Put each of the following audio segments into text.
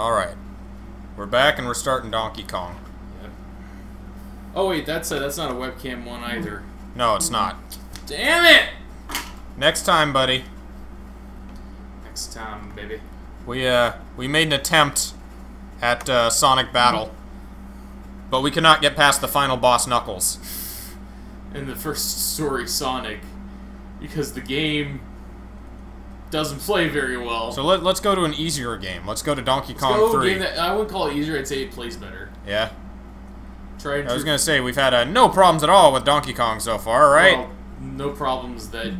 Alright. We're back and we're starting Donkey Kong. Yep. Oh wait, that's a, that's not a webcam one either. No, it's not. Damn it! Next time, buddy. Next time, baby. We, uh, we made an attempt at, uh, Sonic Battle. But we could not get past the final boss, Knuckles. In the first story, Sonic, because the game doesn't play very well. So let, let's go to an easier game. Let's go to Donkey Kong Go 3. game that, I wouldn't call it easier. I'd say it plays better. Yeah. Try and I was gonna say, we've had uh, no problems at all with Donkey Kong so far, right? well, no problems that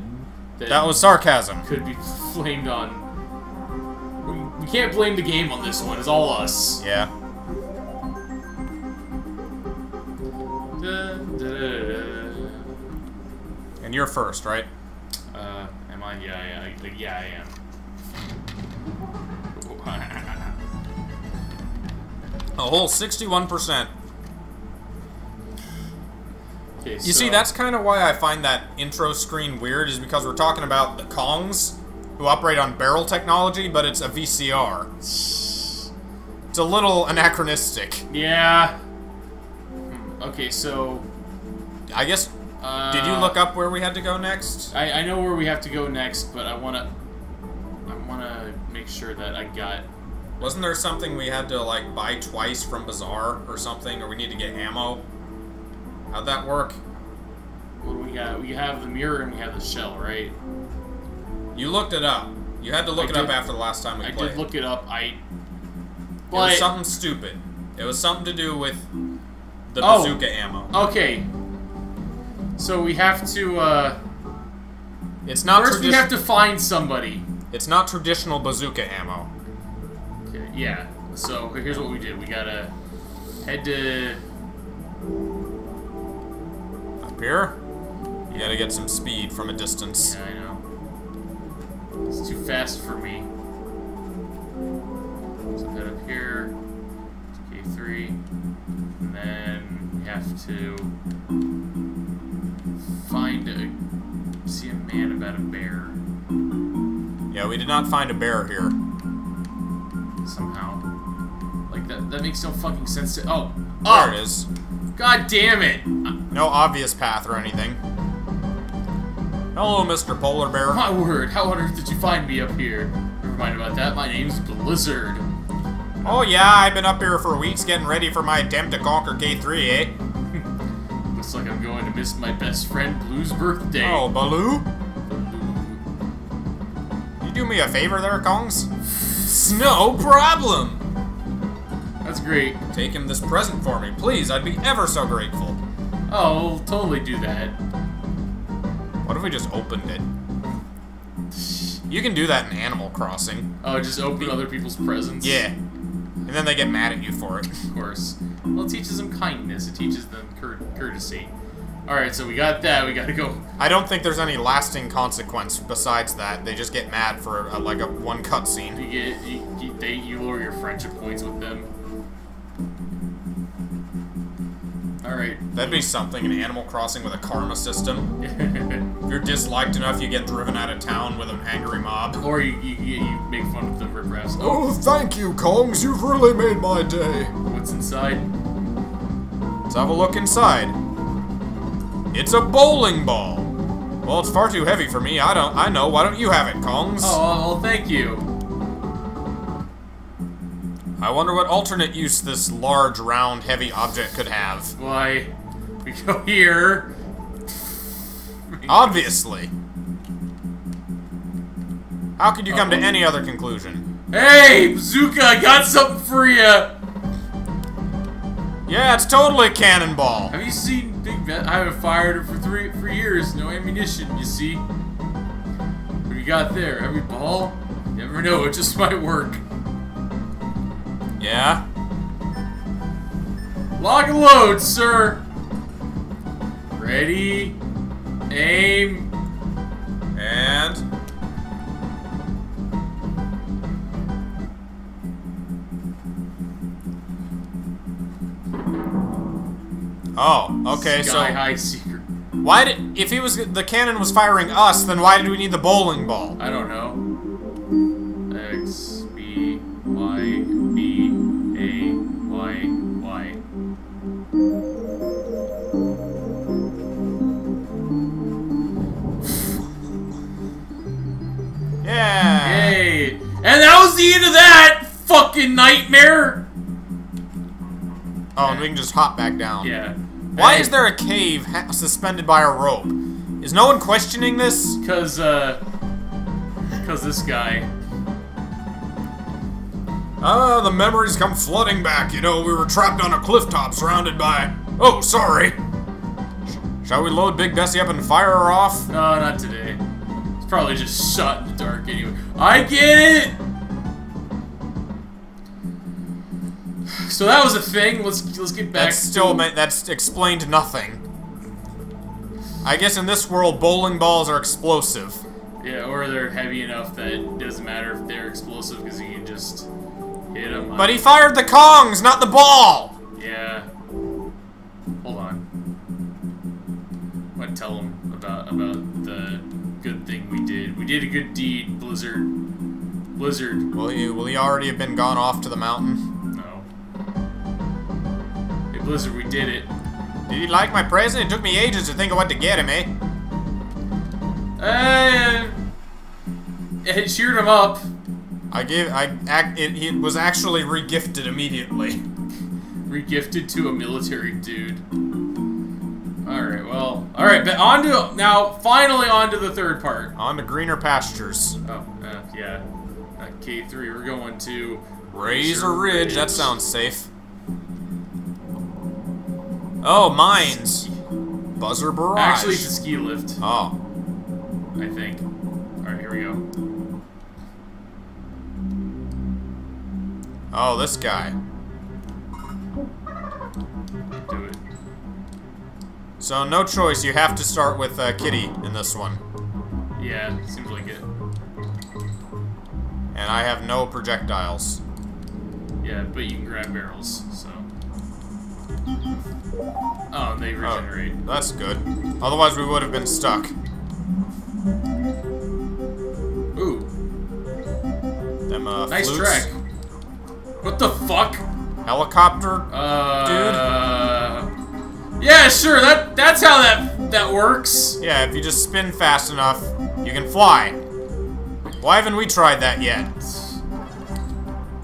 that, that was sarcasm. could be blamed on. We, we can't blame the game on this one. It's all us. Yeah. Da, da, da, da. And you're first, right? Uh, I? Yeah, yeah, I- yeah, I am. A whole 61%. okay, You see, that's kind of why I find that intro screen weird, is because we're talking about the Kongs, who operate on barrel technology, but it's a VCR. It's a little anachronistic. Yeah. Hmm, Okay, so. I guess, Uh, did you look up where we had to go next? I, I know where we have to go next, but I wanna. I wanna make sure that I got. Wasn't there something we had to, like, buy twice from Bazaar or something, or we need to get ammo? How'd that work? What do we got? We have the mirror and we have the shell, right? You looked it up. You had to look I it up after the last time we I played. I did look it up. I. it was something stupid. It was something to do with the Oh. bazooka ammo. okay. So we have to. uh... It's not First, we have to find somebody. It's not traditional bazooka ammo. Okay, yeah. So here's what we did. We gotta head to. Up here, you gotta get some speed from a distance. Yeah, I know. It's too fast for me. So head up here. to K3. And then we have to find a. See a man about a bear Yeah, we did not find a bear here. somehow. Like that. That makes no fucking sense to. Oh. There Oh. it is. God damn it! No obvious path or anything. Hello, Mr. Polar Bear. My word, how on earth did you find me up here? Never mind about that, my name's Blizzard. Oh yeah, I've been up here for weeks getting ready for my attempt to conquer K3, eh? Looks like I'm going to miss my best friend Blue's birthday. Oh, Baloo? You do me a favor there, Kongs? No problem! That's great. Take him this present for me, please. I'd be ever so grateful. Oh, we'll totally do that. What if we just opened it? You can do that in Animal Crossing. Oh, just open other people's presents? Yeah. And then they get mad at you for it. Of course. Well, it teaches them kindness, it teaches them cour courtesy. Alright, so we got that, we gotta go. I don't think there's any lasting consequence besides that. They just get mad for a, like a one cutscene. You get, you, you, they, you lower your friendship points with them. Alright. That'd be something, an Animal Crossing with a karma system. If you're disliked enough, you get driven out of town with an angry mob. or you, you, you make fun of the. Oh, Oh, thank you, Kongs. You've really made my day. what's inside? Let's have a look inside. It's a bowling ball. Well, it's far too heavy for me. I don't. I know. Why don't you have it, Kongs? Oh, well, thank you. I wonder what alternate use this large, round, heavy object could have. Why, we go here. Obviously. How could you come to any other conclusion? Hey, Bazooka, I got something for you. Yeah, it's totally a cannonball. Have you seen Big Ben? I haven't fired it for three for years. No ammunition, you see. What do you got there? Every ball? You never know. It just might work. Yeah? Lock and load, sir. Ready, aim. And. Oh, okay, so Sky high secret. why did if he was the cannon was firing us, then why did we need the bowling ball? I don't know. X B Y B fly. Yeah. Yay! And that was the end of that fucking nightmare! Oh, and we can just hop back down. Yeah. Why is there a cave ha suspended by a rope? Is no one questioning this? Cause, uh... Cause this guy. Ah, the memories come flooding back. You know, we were trapped on a cliff top surrounded by. Oh, sorry. Sh- Shall we load Big Bessie up and fire her off? No, not today. It's probably just shot in the dark anyway. I get it! So that was a thing. Let's let's get back. That's still to, that's explained nothing. I guess in this world, bowling balls are explosive. yeah, or they're heavy enough that it doesn't matter if they're explosive because you can just. But he fired the Kongs, not the ball! yeah. Hold on. Gonna tell him about about the good thing we did. We did a good deed, Blizzard. Blizzard. Will he, will he already have been gone off to the mountain? No. Hey, Blizzard, we did it. Did he like my present? It took me ages to think of what to get him, eh? Uh, it cheered him up. I gave, I, act, it, it was actually regifted immediately. Regifted to a military dude. Alright, well. Alright, but on to. Now, finally, on to the third part. On to greener pastures. Oh, uh, yeah. Uh, K3, we're going to. Razor Ridge, that sounds safe. Oh, mines. Buzzer Barrage. Actually, it's a ski lift, Oh. I think. Alright, here we go. Oh, this guy. Do it. So, no choice, you have to start with uh, Kiddy in this one. Yeah, seems like it. And I have no projectiles. Yeah, but you can grab barrels, so. Oh, they Oh, regenerate. that's good. Otherwise, we would have been stuck. Ooh, Them, uh, nice flutes. track. What the fuck? Helicopter. Uh, Yeah, sure. That that's how that that works. Yeah, if you just spin fast enough, you can fly. Why haven't we tried that yet?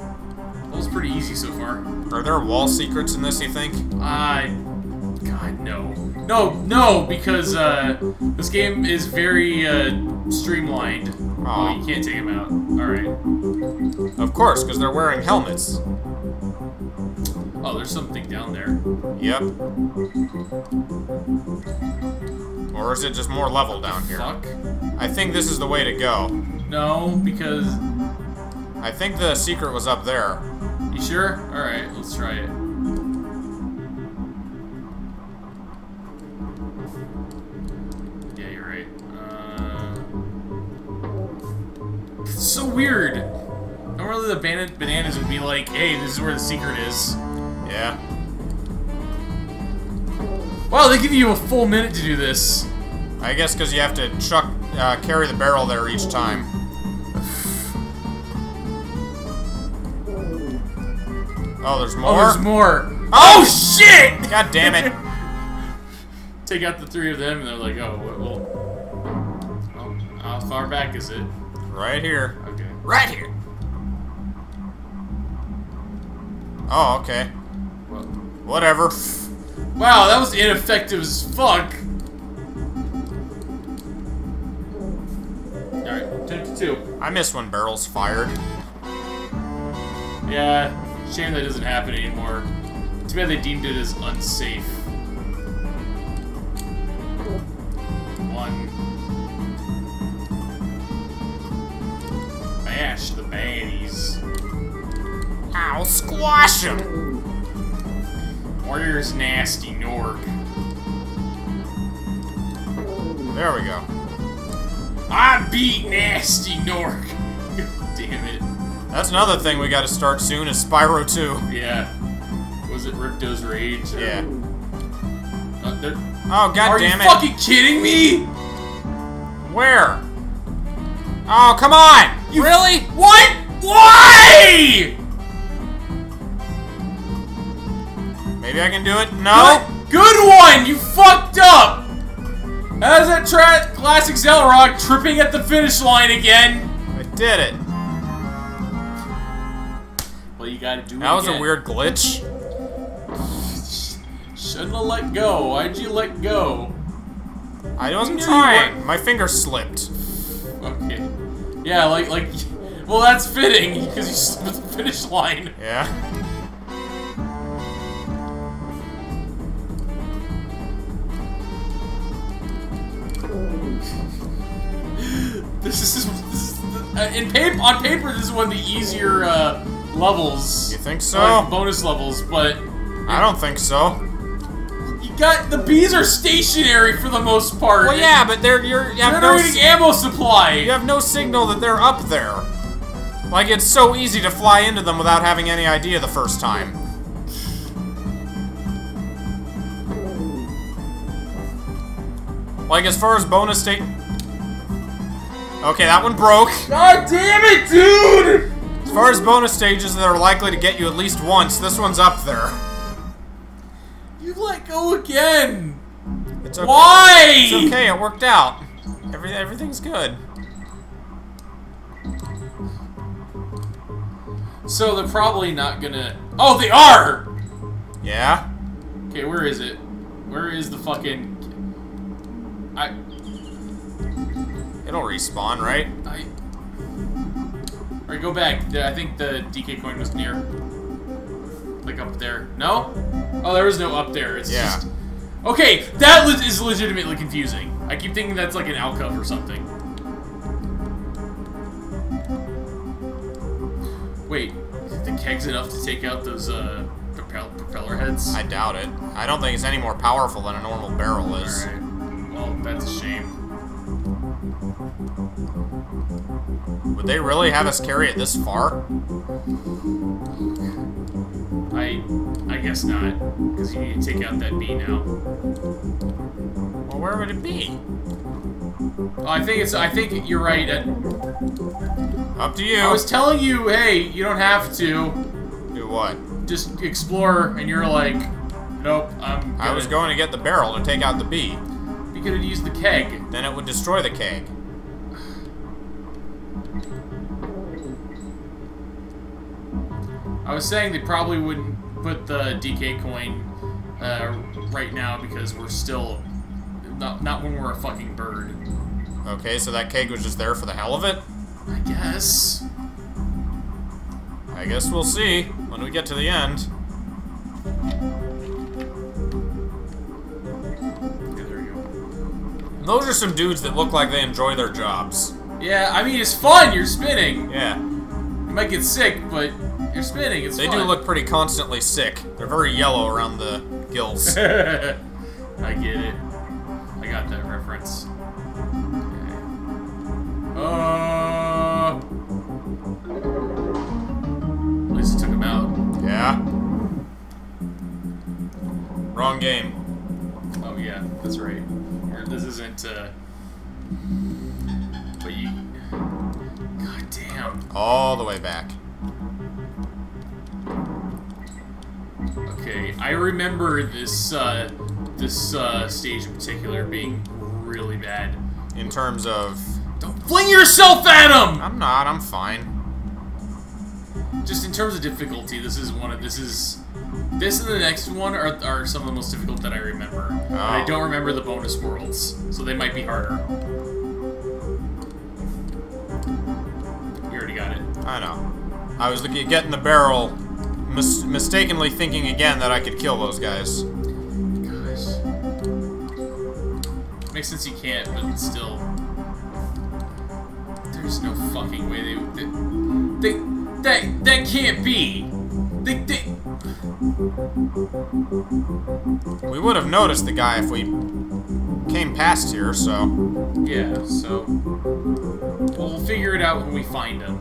That was pretty easy so far. Are there wall secrets in this, you think? I, God no, no, no, because uh, this game is very uh, streamlined. Oh, you can't take him out. All right. Of course, because they're wearing helmets. Oh, there's something down there. Yep. Or is it just more level down here? Fuck. I think this is the way to go. No, because I think the secret was up there. you sure? All right, let's try it. So weird. Normally the ban- bananas would be like, "Hey, this is where the secret is." Yeah. Wow, they give you a full minute to do this. I guess because you have to chuck, uh, carry the barrel there each time. Oh, there's more? Oh, there's more. Oh shit! God damn it. Take out the three of them, and they're like, "Oh, well, well, well how far back is it?" Right here. Okay. Right here. Oh, okay. Well, Whatever. wow, that was ineffective as fuck. All right, ten to two. I miss when barrels fired. Yeah, shame that doesn't happen anymore. Too bad they deemed it as unsafe. One. Bash the baddies. I'll squash him! Warrior's nasty Norg. There we go. I beat nasty Norg. Damn it. That's another thing we gotta start soon is Spyro 2. Yeah. Was it Ripto's Rage? or- Yeah. Uh, Oh, god Are damn you it. fucking kidding me? Where? Oh, come on! You- really? What? Why? Maybe I can do it. No. Good, good one! You fucked up! How's that tra classic Xelrog tripping at the finish line again? I did it. Well, you gotta do it That was again. a weird glitch. Shouldn't have let go. Why'd you let go? I wasn't trying. My finger slipped. Okay. Yeah, like, like, well, that's fitting, because you slipped at the finish line. Yeah. This is, this is uh, in paper, on paper, this is one of the easier, uh, levels. You think so? Like, bonus levels, but I don't think so. Got, the bees are stationary for the most part. Well, yeah, but they're you're you have no Generating s- ammo supply. you have no signal that they're up there. Like it's so easy to fly into them without having any idea the first time. Like as far as bonus state. Okay, that one broke. God damn it, dude! As far as bonus stages that are likely to get you at least once, this one's up there. Let go again. It's okay. Why? It's okay. It worked out. Every everything's good. So they're probably not gonna. Oh, they are. Yeah. Okay, where is it? Where is the fucking? I It'll respawn, right? I. Alright, go back. I think the DK coin was near. Like up there. No? Oh, there is no up there. It's Yeah. just. Okay, that le- is legitimately confusing. I keep thinking that's like an alcove or something. Wait, the keg's enough to take out those uh, propel propeller heads? I doubt it. I don't think it's any more powerful than a normal barrel is. Alright. Well, that's a shame. Would they really have us carry it this far? I I guess not. Because you need to take out that B now. Well, where would it be? Oh, I think it's I think you're right. Up to you. I was telling you, hey, you don't have to. Do what? Just explore, and you're like, nope, I'm. I was going to get the barrel to take out the bee. You could have used the keg. Then it would destroy the keg. I was saying they probably wouldn't put the DK coin uh, right now because we're still not not when we're a fucking bird. Okay, so that keg was just there for the hell of it? I guess. I guess we'll see when we get to the end. Yeah, there you go. Those are some dudes that look like they enjoy their jobs. Yeah, I mean it's fun. You're spinning. Yeah. You might get sick, but you're spinning. It's They fun. do look pretty constantly sick. They're very yellow around the gills. I get it. I got that reference. Okay. Uh. At least it took him out. yeah. Wrong game. Oh yeah, that's right. Or This isn't. Uh, but you. God damn. All the way back. Okay, I remember this. Uh, this uh, stage in particular being really bad. In terms of... Don't fling yourself at him. I'm not, I'm fine. just in terms of difficulty, this is one of this is this and the next one are, are some of the most difficult that I remember. But I Oh. don't remember the bonus worlds, so they might be harder. You already got it. I know. I was looking at getting the barrel, mis mistakenly thinking again that I could kill those guys. Gosh. Makes sense you can't, but still. There's no fucking way they they, they that that can't be. They, they We would have noticed the guy if we came past here, so... Yeah, so we'll figure it out when we find him.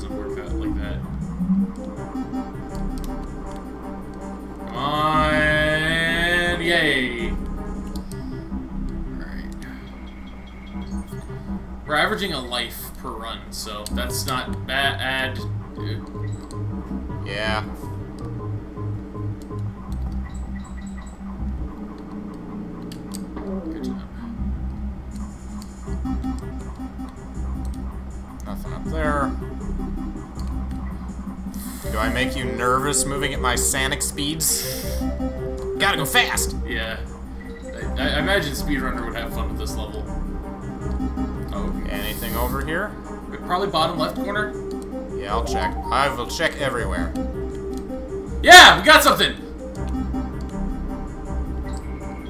Doesn't work out like that. Come on! Yay! Alright. We're averaging a life per run, so that's not bad. Yeah. Nothing up there. Do I make you nervous moving at my Sonic speeds? Gotta go fast! Yeah. I, I imagine Speedrunner would have fun with this level. Oh, okay. Anything over here? Probably bottom left corner. Yeah, I'll check. I will check everywhere. Yeah, we got something!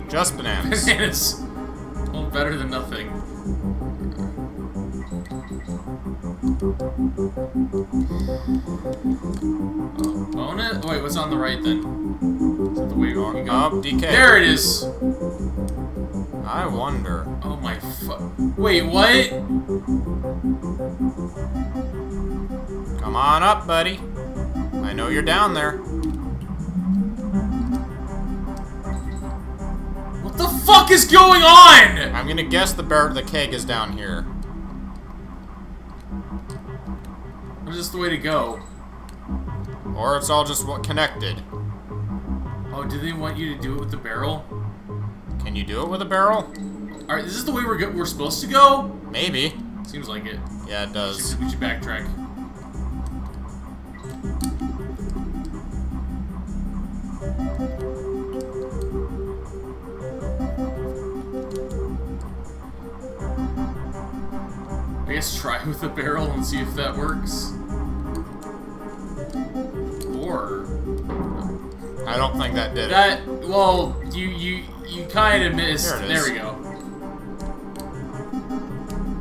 Just bananas. it's well better than nothing. What's on the right then? Is that the way we Up, can? DK. There it is! I wonder. Oh my fu- Wait, what? Come on up, buddy. I know you're down there. What the fuck is going on? I'm gonna guess the bear the keg is down here. Is this the way to go? Or it's all just what connected. Oh, do they want you to do it with the barrel? Can you do it with a barrel? Alright, this is this the way we're go we're supposed to go? Maybe. Seems like it. Yeah, it does. We should backtrack. I guess try with the barrel and see if that works. I don't think that did it. that well, you you you kind of missed. There it There we go.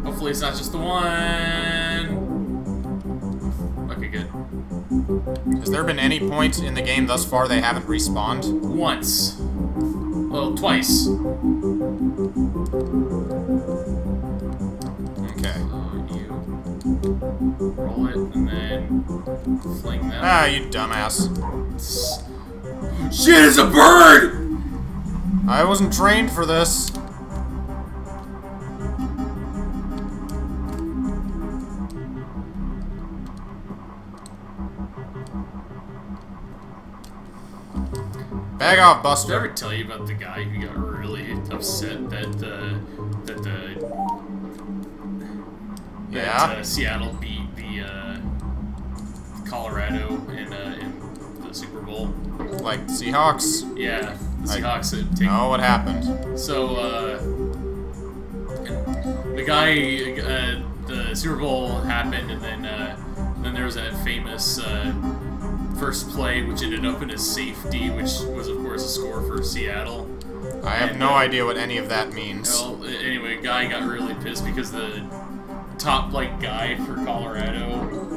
Hopefully it's not just the one. Okay, good. Has there been any point in the game thus far they haven't respawned? Once. Well, twice. Okay. So you roll it and then fling that. Ah, you dumbass. Shit, it's a bird! I wasn't trained for this. Bag off, Did I Buster. ever tell you about the guy who got really upset that the that the that Yeah? uh, Seattle beat the uh, Colorado in uh, in the Super Bowl? Like Seahawks? Yeah, the Seahawks had taken Oh, what happened? So, uh, the guy, uh, the Super Bowl happened, and then, uh, then there was that famous, uh, first play, which ended up in a safety, which was, of course, a score for Seattle. I have And, no uh, idea what any of that means. Well, anyway, guy got really pissed because the top, like, guy for Colorado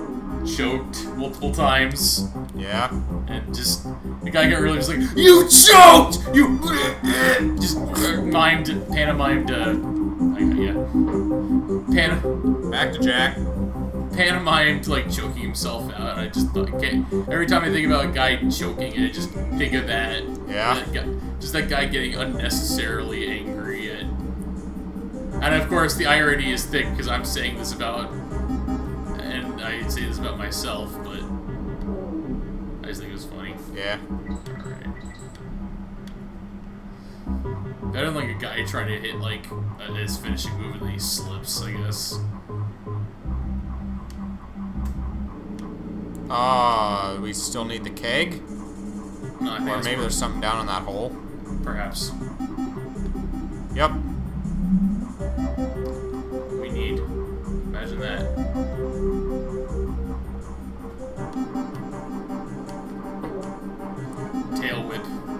choked multiple times. Yeah? And just the guy got really just like you choked, you just mimed, pantomimed, uh, yeah, pan, Back to Jack. pantomimed like choking himself out. I just thought, okay, every time I think about a guy choking, I just think of that. Yeah. That guy- just that guy getting unnecessarily angry at. And of course, the irony is thick because I'm saying this about, and I say this about myself, but I just think it was funny. Yeah. Alright. Better than like a guy trying to hit like uh, his finishing move and then he slips, I guess. Uh, we still need the keg? No, Or maybe there's something down in that hole. perhaps Yep.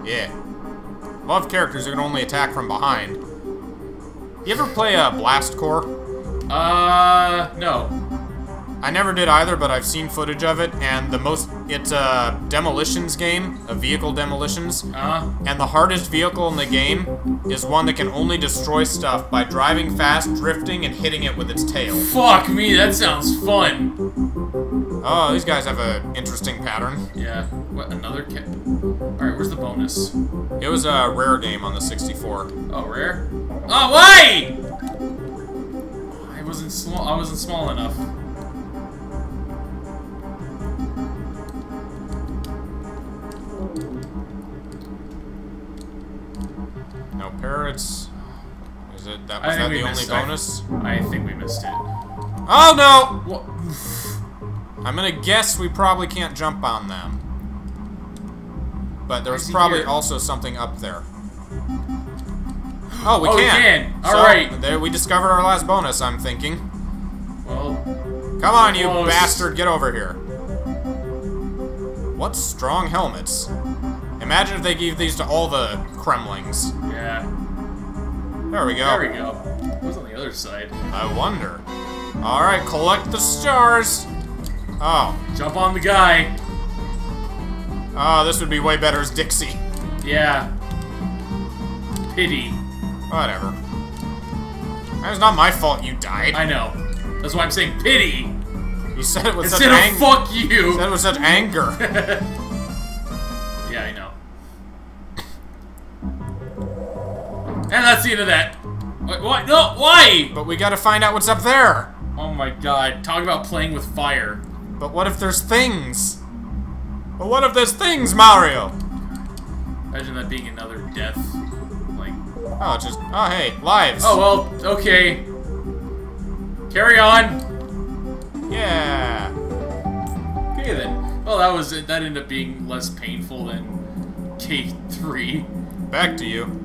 Yeah. Love characters who can only attack from behind. You ever play uh, Blast Corps? Uh, no. I never did either, but I've seen footage of it, and the most it's a demolitions game, a vehicle demolitions, uh -huh. and the hardest vehicle in the game is one that can only destroy stuff by driving fast, drifting, and hitting it with its tail. fuck me, that sounds fun. Oh, these guys have an interesting pattern. Yeah. What? Another cat? All right, where's the bonus? It was a rare game on the 64. Oh, rare? Oh, why? I wasn't small. I wasn't small enough. No parrots. Is it that was that the only I- bonus? I think we missed it. Oh no! I'm gonna guess we probably can't jump on them. But there's probably here. also something up there. Oh, we Oh, can. can. So, Alright. There, we discovered our last bonus. I'm thinking. Well, Come on, you Close. bastard! Get over here. What strong helmets? Imagine if they gave these to all the Kremlings. yeah. There we go. There we go. What's on the other side? I wonder. Alright, collect the stars. Oh. Jump on the guy. Oh, this would be way better as Dixie. Yeah. Pity. Whatever. It's not my fault you died. I know. That's why I'm saying pity You said it with such instead of anger. fuck You you. said it with such anger. And that's the end of that. What? what? No, why? but we gotta find out what's up there. Oh my god, talk about playing with fire. But what if there's things? But what if there's things, Mario? Imagine that being another death. Like, Oh, just oh hey, lives. oh well, okay. Carry on. yeah. Okay then. Well, that was it. That ended up being less painful than K3. Back to you.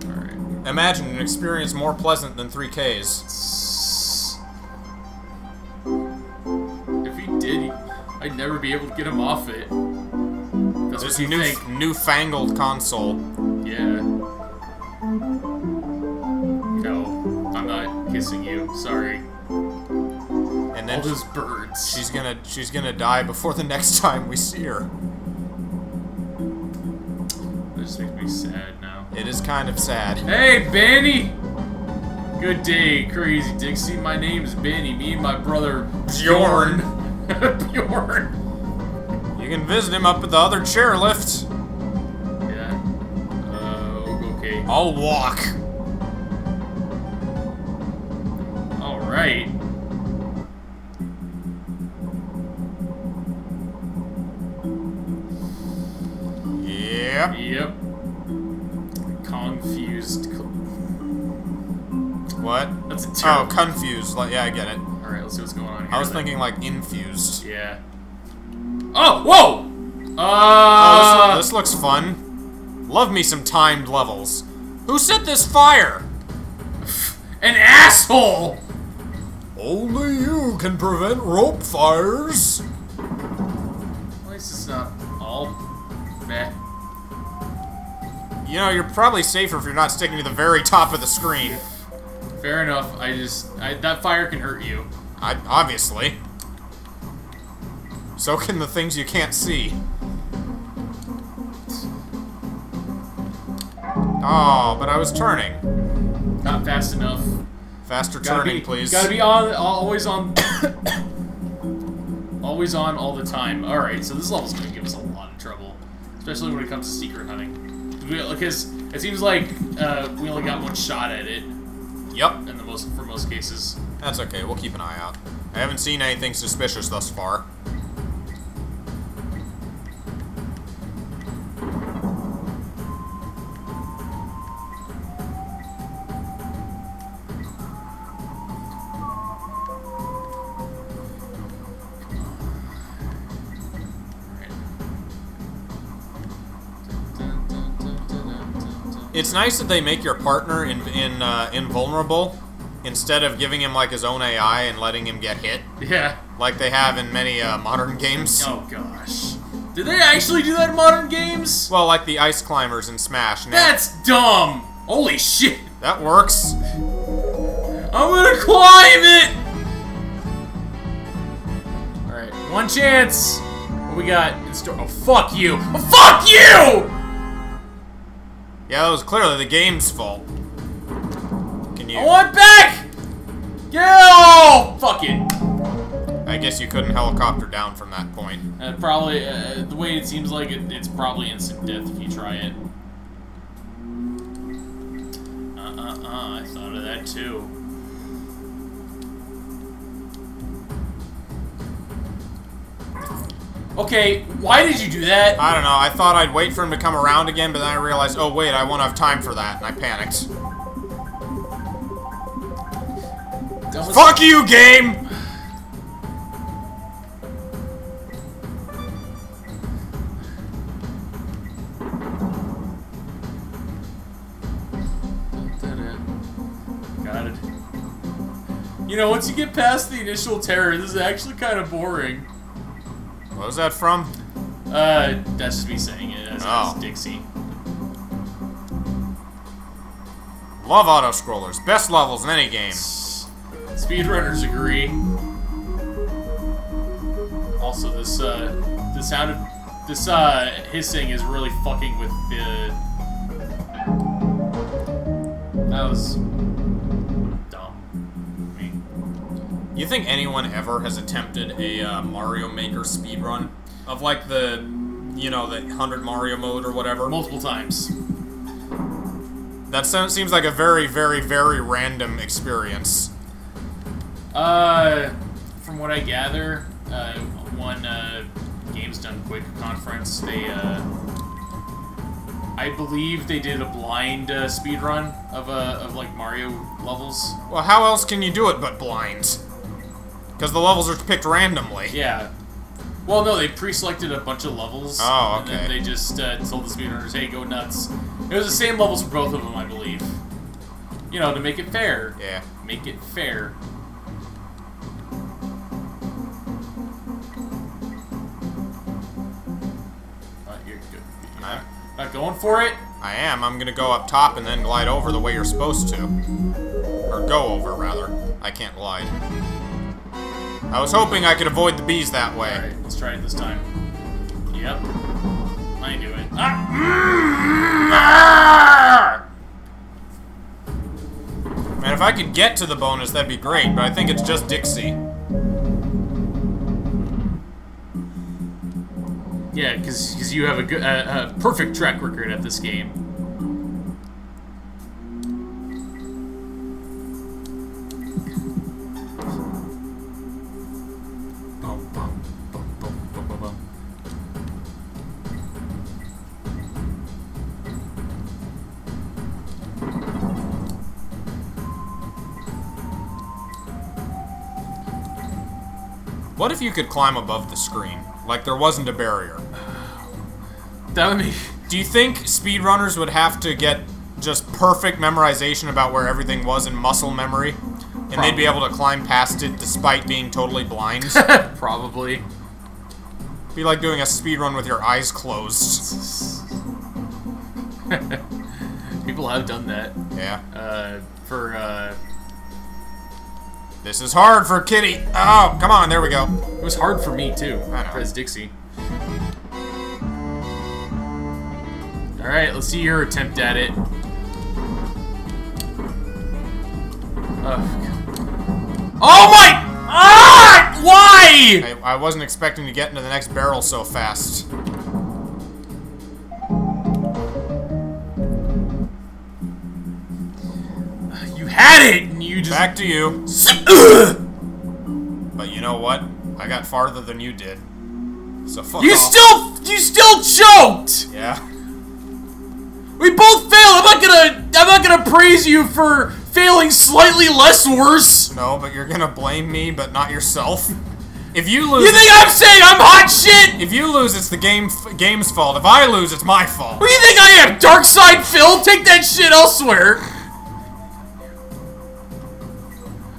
Imagine an experience more pleasant than 3Ks. If he did, I'd never be able to get him off it. That's This what you new think. newfangled console. Yeah. No, I'm not kissing you. Sorry. And All then those birds. she's gonna she's gonna die before the next time we see her. That just makes me sad now. It is kind of sad. Hey, Benny! Good day, Crazy Dixie. My name's Benny. Me and my brother Bjorn. Bjorn. You can visit him up at the other chairlift. Yeah. Uh, okay. I'll walk. Alright. Yep. Yep. Confused. What? That's a Oh, confused. Like, yeah, I get it. Alright, let's see what's going on here. I was then. thinking like infused. Yeah. Oh, whoa! Oh, Uh, this, this looks fun. Love me some timed levels. Who set this fire? an asshole! Only you can prevent rope fires. At least it's not all meh. You know, you're probably safer if you're not sticking to the very top of the screen. Fair enough. I just I, that fire can hurt you. I, obviously. So can the things you can't see. Oh, but I was turning. Not fast enough. Faster Gotta turning, be, please. Gotta be on, always on, always on all the time. All right, so this level's gonna give us a lot of trouble, especially when it comes to secret hunting. Because it seems like uh, we only got one shot at it Yep, in the most for most cases. that's okay. We'll keep an eye out. I haven't seen anything suspicious thus far. It's nice that they make your partner in, in uh, invulnerable instead of giving him like his own AI and letting him get hit, Yeah. like they have in many uh, modern games. Oh gosh. Did they actually do that in modern games? Well, like the ice climbers in Smash. Now, That's dumb. Holy shit. that works. I'm gonna climb it! Alright, one chance. What we got in store? Oh, fuck you! Oh, fuck you! Yeah, that was clearly the game's fault. Can you? I want back! Oh, fuck it. I guess you couldn't helicopter down from that point. Uh, probably, uh, the way it seems like it, it's probably instant death if you try it. Uh-uh-uh, I thought of that too. Okay, why did you do that? I don't know. I thought I'd wait for him to come around again, but then I realized, oh wait, I won't have time for that, and I panicked. Fuck you, game! Got it. You know, once you get past the initial terror, this is actually kind of boring. What was that from? Uh, that's just me saying it as, Oh. Dixie. Love auto-scrollers. Best levels in any game. Speedrunners agree. Also, this uh, the sound of this uh hissing is really fucking with the. That was You think anyone ever has attempted a uh, Mario Maker speedrun? Of like the, you know, the 100 Mario mode or whatever? multiple times. That sounds, seems like a very, very, very random experience. Uh, from what I gather, uh, one uh, Games Done Quick conference, they uh, I believe they did a blind uh, speed run of uh, of like Mario levels. Well, how else can you do it but blind? Because the levels are picked randomly. Yeah. Well, no, they pre-selected a bunch of levels. Oh, okay. And then they just uh, told the speedrunners, "Hey, go nuts." It was the same levels for both of them, I believe. You know, to make it fair. Yeah. Make it fair. Uh, you're good. You're not, not going for it? I am. I'm gonna go up top and then glide over the way you're supposed to. Or go over, rather. I can't glide. I was hoping I could avoid the bees that way. Alright, let's try it this time. Yep. I do it. Ah! Man, if I could get to the bonus, that'd be great, but I think it's just Dixie. Yeah, because you have a good, uh, a perfect track record at this game. What if you could climb above the screen? Like there wasn't a barrier. That would be. Do you think speedrunners would have to get just perfect memorization about where everything was in muscle memory? And they'd be able to climb past it despite being totally blind? Probably. be like doing a speedrun with your eyes closed. People have done that. Yeah. Uh, for, uh, This is hard for Kiddy. Oh, come on, there we go. it was hard for me too. I know. As Dixie. Alright, let's see your attempt at it. Oh, oh my! Ah! Why? I, I wasn't expecting to get into the next barrel so fast. You had it, you just. Back to you. But you know what? I got farther than you did. So fuck You off. still, you still choked. Yeah. We both failed. I'm not gonna, I'm not gonna praise you for failing slightly less worse. No, but you're gonna blame me, but not yourself. If you lose, You think I'm saying I'm hot shit? if you lose, it's the game game's fault. If I lose, it's my fault. Who do you think I am? DarksydePhil? Take that shit elsewhere.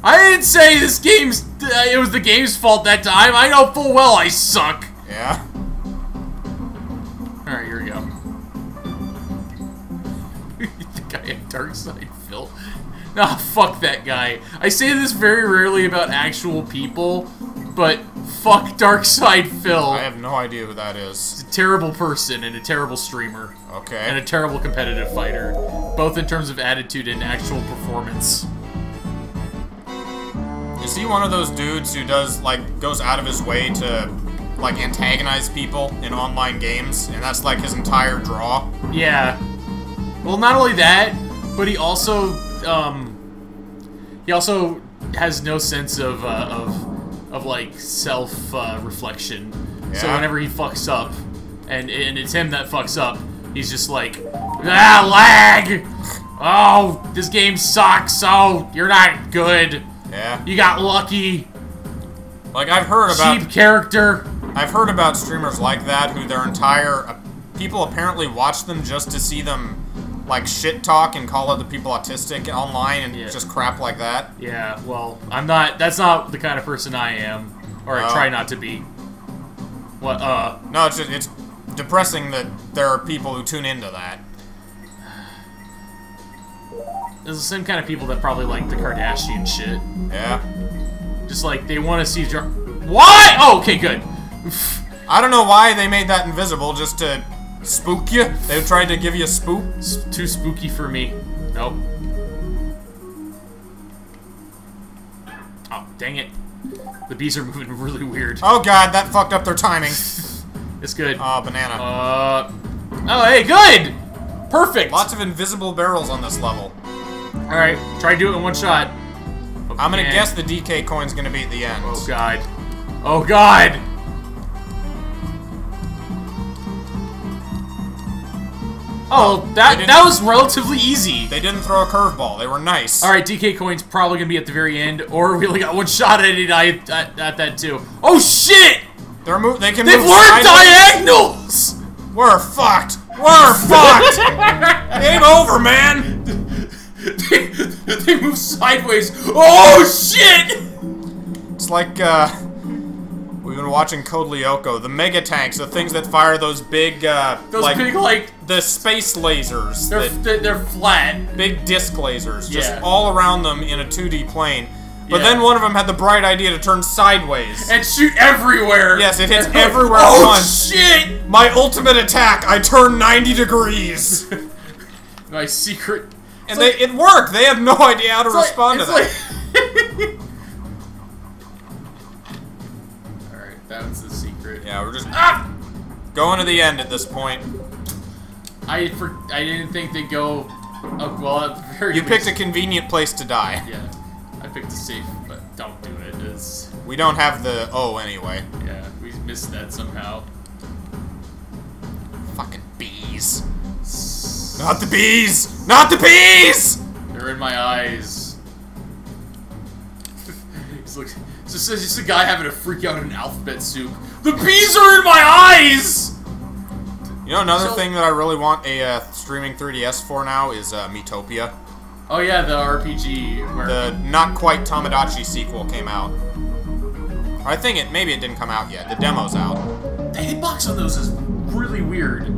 I didn't say this game's, uh, it was the game's fault that time. I know full well I suck. Yeah. Alright, here we go. you think I am Dark Side Phil? Nah, fuck that guy. I say this very rarely about actual people, but fuck DarksydePhil. I have no idea who that is. He's a terrible person and a terrible streamer. Okay. And a terrible competitive fighter, both in terms of attitude and actual performance. Is he one of those dudes who does like goes out of his way to like antagonize people in online games, and that's like his entire draw? Yeah. Well, not only that, but he also, um, he also has no sense of, uh, of, of like self uh, reflection. So whenever he fucks up, and and it's him that fucks up, he's just like, ah, lag. Oh, this game sucks. Oh, you're not good. Yeah. You got lucky. Like I've heard about Cheap character. I've heard about streamers like that who their entire uh, people apparently watch them just to see them like shit talk and call other people autistic online and Yeah. just crap like that. Yeah, well, I'm not. That's not the kind of person I am, or I Oh. try not to be. What? Uh, No, it's just, it's depressing that there are people who tune into that. There's the same kind of people that probably like the Kardashian shit. Yeah. Just like they want to see. Jar- Why? Oh, okay, good. I don't know why they made that invisible just to spook you. They tried to give you a spook. It's too spooky for me. Nope. Oh, dang it. The bees are moving really weird. Oh god, that fucked up their timing. It's good. Oh, banana. Uh. Oh, hey, good! Perfect! Lots of invisible barrels on this level. Alright, try to do it in one shot. I'm gonna guess the DK coin's gonna be at the end. Oh god. Oh god! Oh, that that was relatively easy. They didn't throw a curveball. They were nice. All right, DK coin's probably gonna be at the very end, or we only got one shot at it at, at, at that too. Oh shit! They're mo- they can They've move learned sideways. diagonals. We're fucked. We're fucked. Game over, man. they, move sideways. Oh shit! It's like uh, we've been watching Code Lyoko. The mega tanks, the things that fire those big, uh, Those like big like the space lasers, they're the they're, flat. big disc lasers, just Yeah. all around them in a 2D plane. But Yeah. then one of them had the bright idea to turn sideways. and shoot everywhere. Yes, it hits everywhere at Oh once. shit! My ultimate attack, I turn 90 degrees. My secret. And they, it worked. They have no idea how to like- respond to that. like- All right, that's the secret. Yeah, we're just Ah! going to the end at this point. I for I didn't think they'd go. Oh, well, at the very You picked a convenient place to die. Yeah, I picked a safe, but don't do it. It's We don't have the O anyway. yeah, we missed that somehow. Fucking bees. Not the bees! Not the bees! They're in my eyes. Like, it's just, it's just a guy having a freak out in alphabet soup. The bees are in my eyes! You know, another So- thing that I really want a uh, streaming 3DS for now is uh, Miitopia. Oh yeah, the RPG where The not quite Tomodachi sequel came out. I think it maybe it didn't come out yet. The demo's out. the hitbox on those is really weird.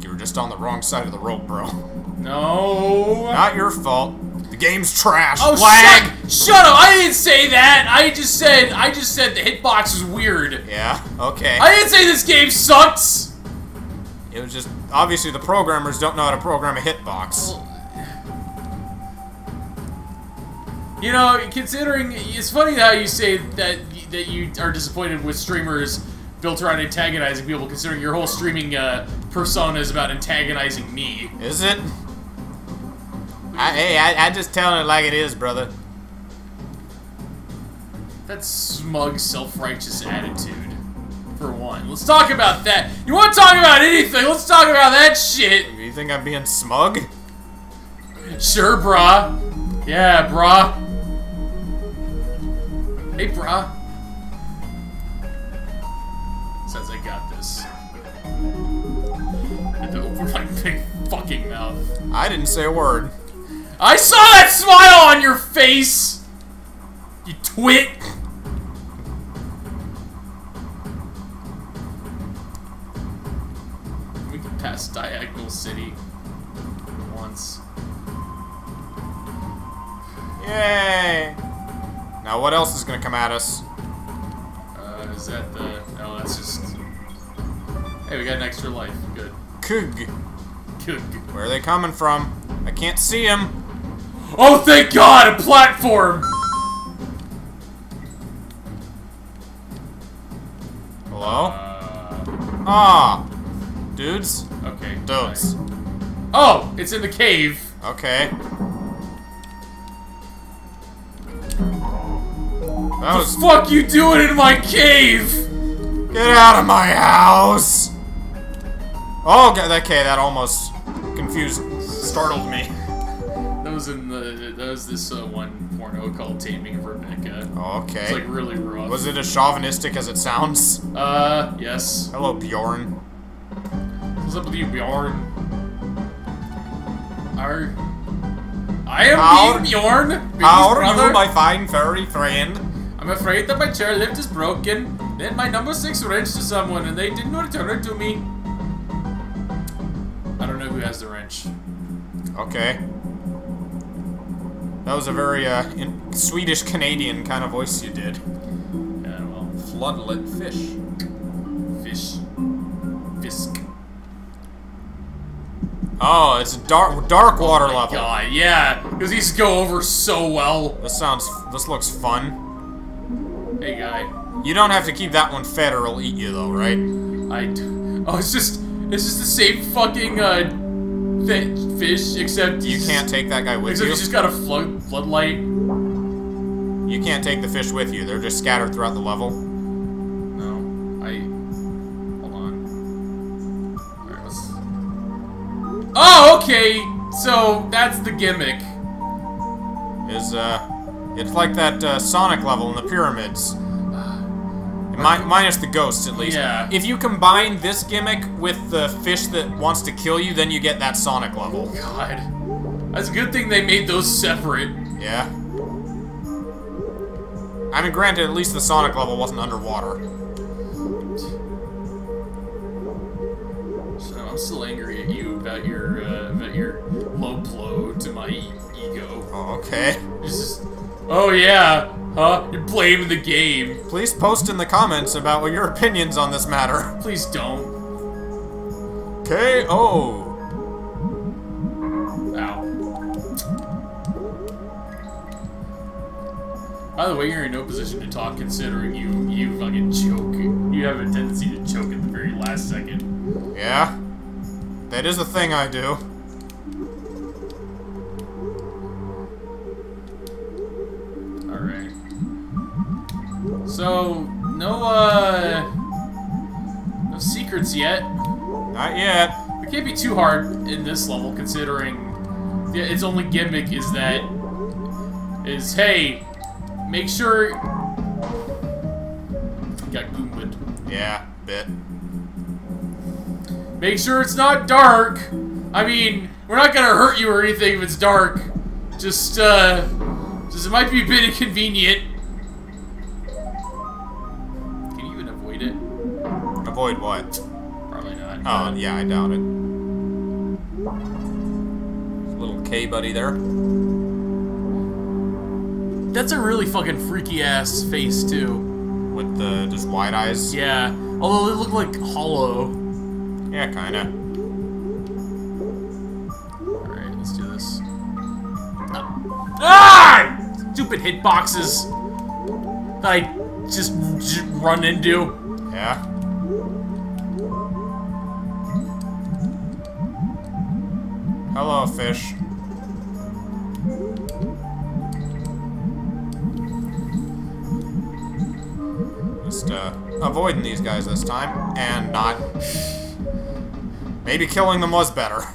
Think you were just on the wrong side of the rope, bro. No. Not your fault. The game's trash. Oh, Lag. shut, shut up! I didn't say that. I just said I just said the hitbox is weird. Yeah. Okay. I didn't say this game sucks. It was just obviously the programmers don't know how to program a hitbox. You know, considering it's funny how you say that that you are disappointed with streamers built around antagonizing people, considering your whole streaming uh, persona is about antagonizing me. Is it? I, hey, I, I just telling it like it is, brother. That smug, self-righteous attitude. For one, let's talk about that. You want to talk about anything? Let's talk about that shit. You think I'm being smug? Sure, brah. Yeah, brah. Hey, brah. Big fucking mouth. I didn't say a word. I saw that smile on your face! You twit! We can pass Diagonal City once. Yay! Now what else is gonna come at us? Uh, is that the... No, that's just... Hey, we got an extra life. Good. Kug. Good. Where are they coming from? I can't see them. Oh, thank God! A platform! Hello? Uh, Ah! Dudes? okay. Dudes. Oh, it's in the cave. Okay. That What was the fuck you doing in my cave? Get out of my house! Oh, okay, that almost confused, startled me. That was in the, that was this uh, one porno called Taming of Rebecca. Okay. It's like really rough. Was it as chauvinistic as it sounds? Uh, yes. Hello, Bjorn. What's up with you, Bjorn? Are... I am being Bjorn, are brother. you, my fine furry friend? I'm afraid that my chairlift is broken. Then my number six wrenched to someone and they didn't return it to me. Has the wrench. Okay. That was a very, uh, in Swedish Canadian kind of voice you did. Yeah, well, Floodlit fish. fish. Fisk. Oh, it's a dark, dark water Oh my level. God, yeah, because these go over so well. This sounds, this looks fun. Hey, guy. You don't have to keep that one fed or it'll eat you though, right? I. d- Oh, it's just. It's just the same fucking, uh. Fi fish, except You can't take that guy with Except you. he's just got a flood floodlight. You can't take the fish with you. They're just scattered throughout the level. No, I. Hold on. Alright, let's. Oh, okay! So, that's the gimmick. Is, uh, it's like that, uh, Sonic level in the pyramids. Mi- minus the ghosts, at least. Yeah. If you combine this gimmick with the fish that wants to kill you, then you get that Sonic level. God. That's a good thing they made those separate. Yeah. I mean, granted, at least the Sonic level wasn't underwater. So I'm still angry at you about your, uh, about your low blow to my e- ego. Oh, okay. Just. Oh, yeah! Huh? You're blaming the game. Please post in the comments about what your opinions on this matter. Please don't. K.O. Ow. By the way, you're in no position to talk considering you you fucking choke. You have a tendency to choke at the very last second. Yeah? That is a thing I do. Alright. So, no, uh. No secrets yet. Not yet. It can't be too hard in this level considering the, its only gimmick is that. Is, hey, make sure. Got Goombad. Yeah, bit. Make sure it's not dark. I mean, we're not gonna hurt you or anything if it's dark. Just, uh, just it might be a bit inconvenient. Avoid what? Probably not. Oh, yeah, I doubt it. Little K buddy there. That's a really fucking freaky ass face too. With the just wide eyes. Yeah, although they look like hollow. Yeah, kinda. Alright, let's do this. Ah! Stupid hitboxes that I just, just run into. Yeah. Hello, fish. Just, uh, avoiding these guys this time, and not... Maybe killing them was better.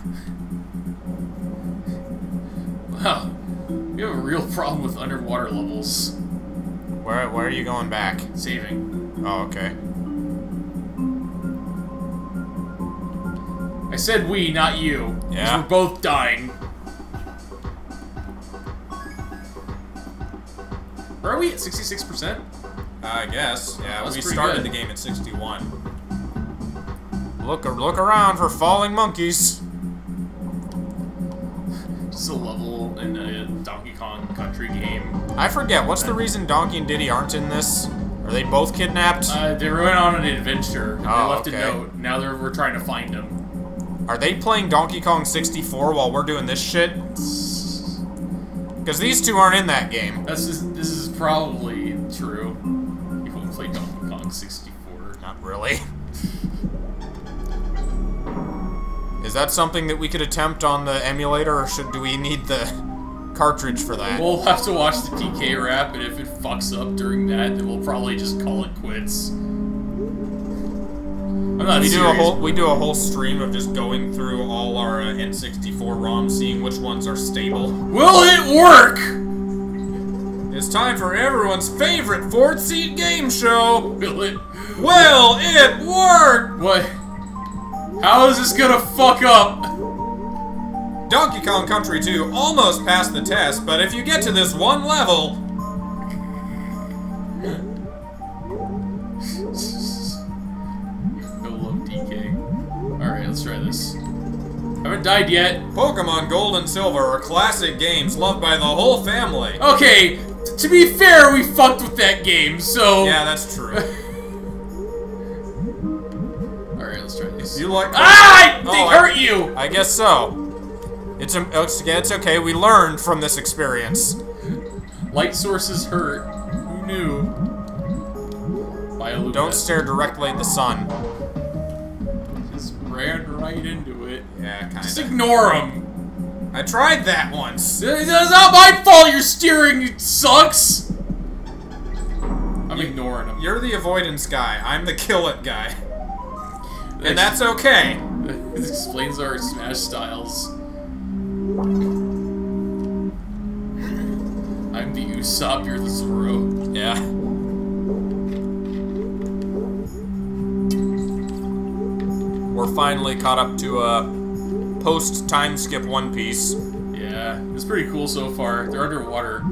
Wow, we have a real problem with underwater levels. Where, where are you going back? Saving. Oh, okay. I said we, not you. Yeah. We're both dying. Where are we at 66%? I guess. Yeah, That's we started good. the game at 61. Look, look around for falling monkeys. Just a level in a Donkey Kong Country game. I forget, what's the reason Donkey and Diddy aren't in this? Are they both kidnapped? Uh, they went on an adventure. Oh, they left okay. a note. Now they're, we're trying to find them. Are they playing Donkey Kong 64 while we're doing this shit? Because these two aren't in that game. That's just, this is probably true. You won't play Donkey Kong 64. Not really. Is that something that we could attempt on the emulator, or should do we need the cartridge for that? We'll have to watch the DK rap, and if it fucks up during that, then we'll probably just call it quits. I'm not We do a whole we do a whole stream of just going through all our uh, N64 ROMs, seeing which ones are stable. Will it work? It's time for everyone's favorite fourth seat game show. Will it? Will it work? What? How is this gonna fuck up? Donkey Kong Country 2 almost passed the test, but if you get to this one level, let's try this. Haven't died yet. Pokemon Gold and Silver are classic games loved by the whole family. Okay, to be fair, we fucked with that game, so. Yeah, that's true. Alright, let's try this. You like? Ah! They Oh, I- hurt you! I guess so. It's a, it's, it's okay. We learned from this experience. Light sources hurt. Who knew? Don't stare directly at the sun. Just ran right into it. Yeah, Just kinda. ignore him. I tried that once. It's not my fault your steering sucks! I'm ignoring him. You're the avoidance guy. I'm the kill it guy. And that's okay. This explains our Smash styles. I'm the Usopp, you're the Zoro. Yeah. We're finally caught up to a post time skip One Piece. Yeah, it's pretty cool so far. They're underwater.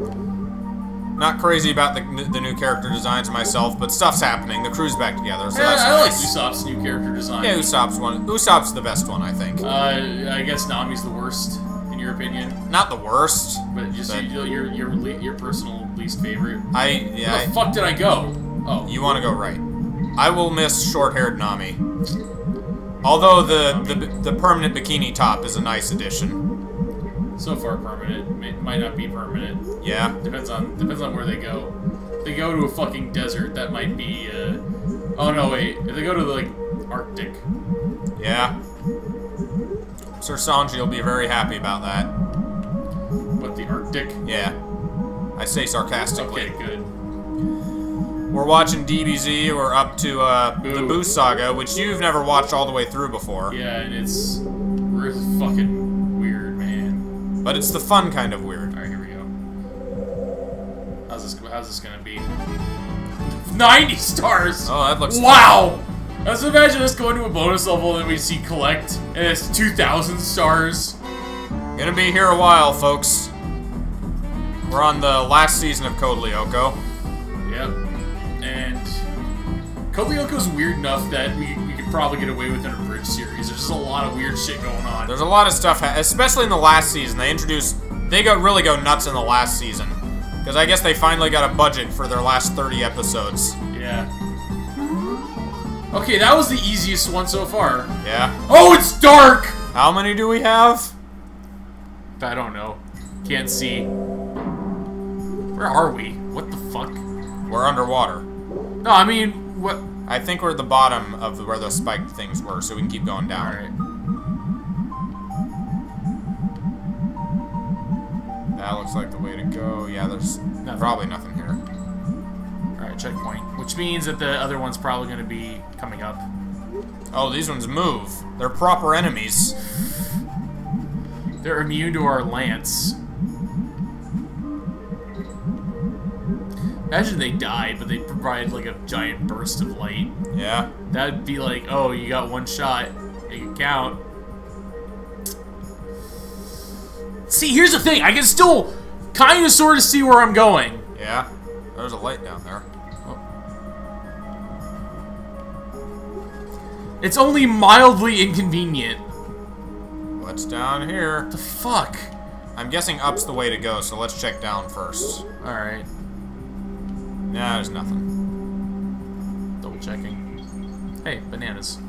Not crazy about the, the new character designs myself, but stuff's happening. The crew's back together, so Yeah, that's I like. Usopp's new character design. Yeah, Usopp's one. Usopp's the best one, I think. Uh, I guess Nami's the worst, in your opinion. Not the worst. But just But- your, your, your, your personal least favorite. I Where yeah. the I, fuck did I go? Oh. you want to go right. I will miss short-haired Nami. Although the, the the permanent bikini top is a nice addition. So far permanent. May, might not be permanent. Yeah. Depends on depends on where they go. If they go to a fucking desert, that might be. Uh... Oh no, wait. If they go to the, like Arctic, Yeah. Sir Sanji will be very happy about that. what the Arctic? Yeah. I say sarcastically. Okay, good. We're watching DBZ. We're up to uh, the Buu. Saga, which you've never watched all the way through before. Yeah, and it's really fucking weird, man. But it's the fun kind of weird. All right, here we go. How's this? How's this gonna be? Ninety stars. Oh, that looks Wow! Let's imagine us going to a bonus level and we see collect, and it's 2,000 stars. Gonna be here a while, folks. We're on the last season of Code Lyoko. Yep. And Code Lyoko's weird enough that we, we could probably get away with in a bridge series. There's just a lot of weird shit going on. There's a lot of stuff, especially in the last season. They introduced, they go really go nuts in the last season, because I guess they finally got a budget for their last 30 episodes. Yeah. Okay, that was the easiest one so far. Yeah. Oh, it's dark! How many do we have? I don't know. Can't see. Where are we? What the fuck? We're underwater. No, I mean, what? I think we're at the bottom of where those spiked things were, so we can keep going down. Alright. That looks like the way to go. Yeah, there's Nothing. probably nothing here. Alright, checkpoint. Which means that the other one's probably going to be coming up. Oh, these ones move. They're proper enemies. They're immune to our lance. Imagine they died, but they provide like a giant burst of light. Yeah. That'd be like, oh, you got one shot. It can count. See, here's the thing. I can still kind of sort of see where I'm going. Yeah. There's a light down there. It's only mildly inconvenient. What's down here? The fuck? I'm guessing up's the way to go, so let's check down first. Alright, Nah, there's nothing. double checking. Hey, bananas.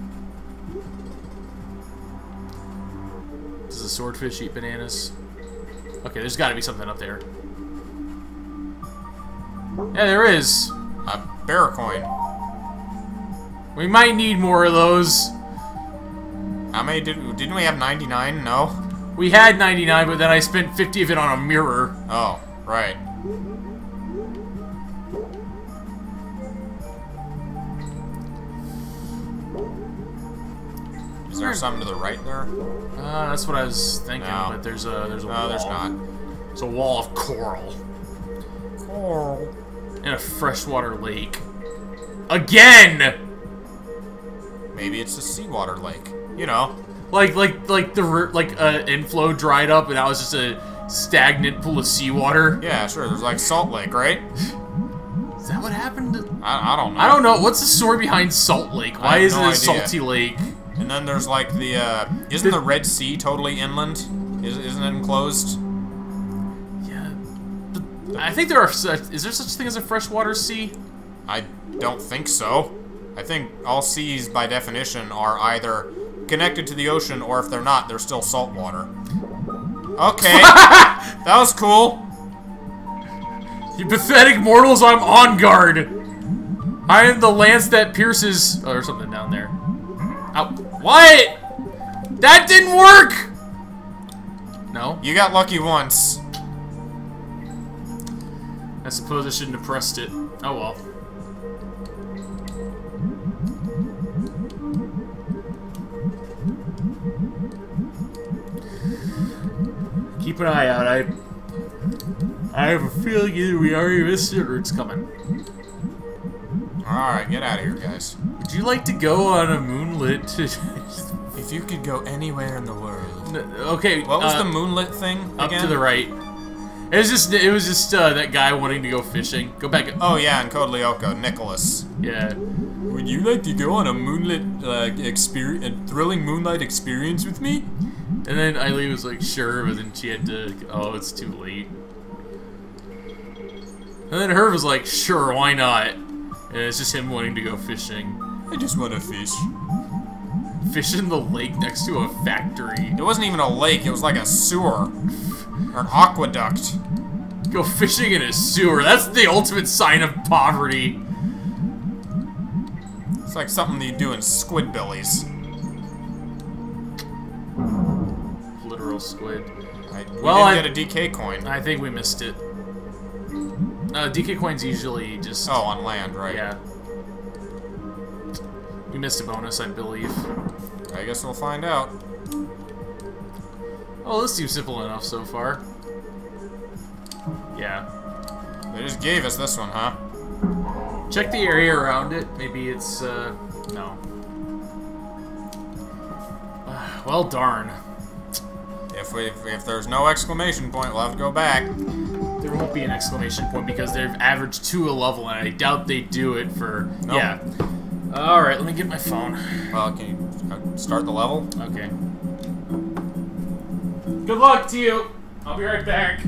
Does a swordfish eat bananas? Okay, there's gotta be something up there. Yeah, there is. A bear coin. We might need more of those. How many did didn't we have 99? No. We had 99, but then I spent 50 of it on a mirror. Oh, right. There something to the right there? Uh, that's what I was thinking, No. but there's a there's a No, wall. there's not. It's a wall of coral Coral. in a freshwater lake. Again! Maybe it's a seawater lake. You know. Like like like the like uh, inflow dried up and that was just a stagnant pool of seawater. Yeah, sure. There's like Salt Lake, right? Is that what happened? I, I don't know. I don't know. What's the story behind Salt Lake? Why is no it a idea. salty lake? And then there's like the, uh, isn't the Red Sea totally inland? Is, isn't it enclosed? Yeah. but I think there are. Such, is there such a thing as a freshwater sea? I don't think so. I think all seas, by definition, are either connected to the ocean, or if they're not, they're still saltwater. Okay, that was cool. You pathetic mortals, I'm on guard. I am the lance that pierces. Oh, there's something down there. Ow. What? That didn't work! No? You got lucky once. I suppose I shouldn't have pressed it. Oh well. Keep an eye out. I I have a feeling either we already missed it or it's coming. Alright, get out of here, guys. Would you like to go on a moonlit? If you could go anywhere in the world. okay. What was uh, the moonlit thing up again? to the right? It was just it was just uh, that guy wanting to go fishing. Go back. Oh yeah, in Code Lyoko, Nicholas. Yeah. Would you like to go on a moonlit, uh, experience, a thrilling moonlight experience with me? And then Eileen was like, sure, but then she had to, oh, it's too late. And then Herb was like, sure, why not? And it's just him wanting to go fishing. I just want to fish. Fish in the lake next to a factory. It wasn't even a lake, it was like a sewer. Or an aqueduct. Go fishing in a sewer. That's the ultimate sign of poverty. It's like something you do in Squidbillies. Literal squid. I, we Well, didn't I- get a DK coin. I think we missed it. Uh, DK coins usually just. Oh, on land, right. Yeah. We missed a bonus, I believe. I guess we'll find out. Oh, this seems simple enough so far. Yeah. They just gave us this one, huh? Check the area around it. Maybe it's, uh, no. well, darn. If we if, if there's no exclamation point, we'll have to go back. There won't be an exclamation point because they've averaged two a level, and I doubt they do it for. Nope. Yeah. Alright, let me get my phone. Well, can you uh, start the level? Okay. Good luck to you! I'll be right back.